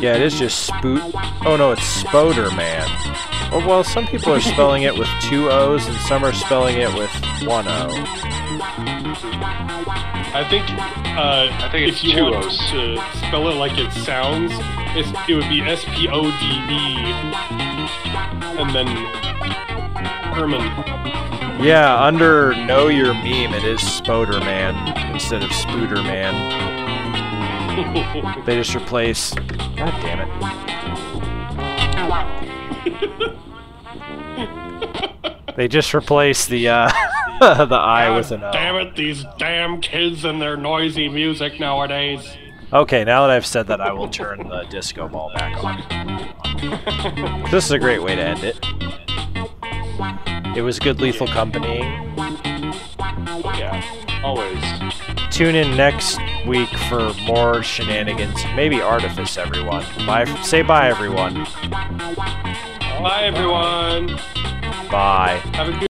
Yeah, it is just spoot. Oh no, it's Spoder Man. Well, well, some people are spelling it with two O's, and some are spelling it with one O. I think. Uh, I think it's if you two want O's. to spell it like it sounds, it's, it would be S P O D E, and then Herman. Yeah, under Know Your Meme, it is Spoder Man instead of Spooter Man. They just replace. God damn it. They just replace the uh, the I with an O. Damn it, these damn kids and their noisy music nowadays. Okay, now that I've said that, I will turn the disco ball back on. this is a great way to end it. It was good lethal company. Yeah, always. Tune in next week for more shenanigans, maybe artifice, everyone. Bye. Say bye, everyone. Bye, everyone. Bye. Have a good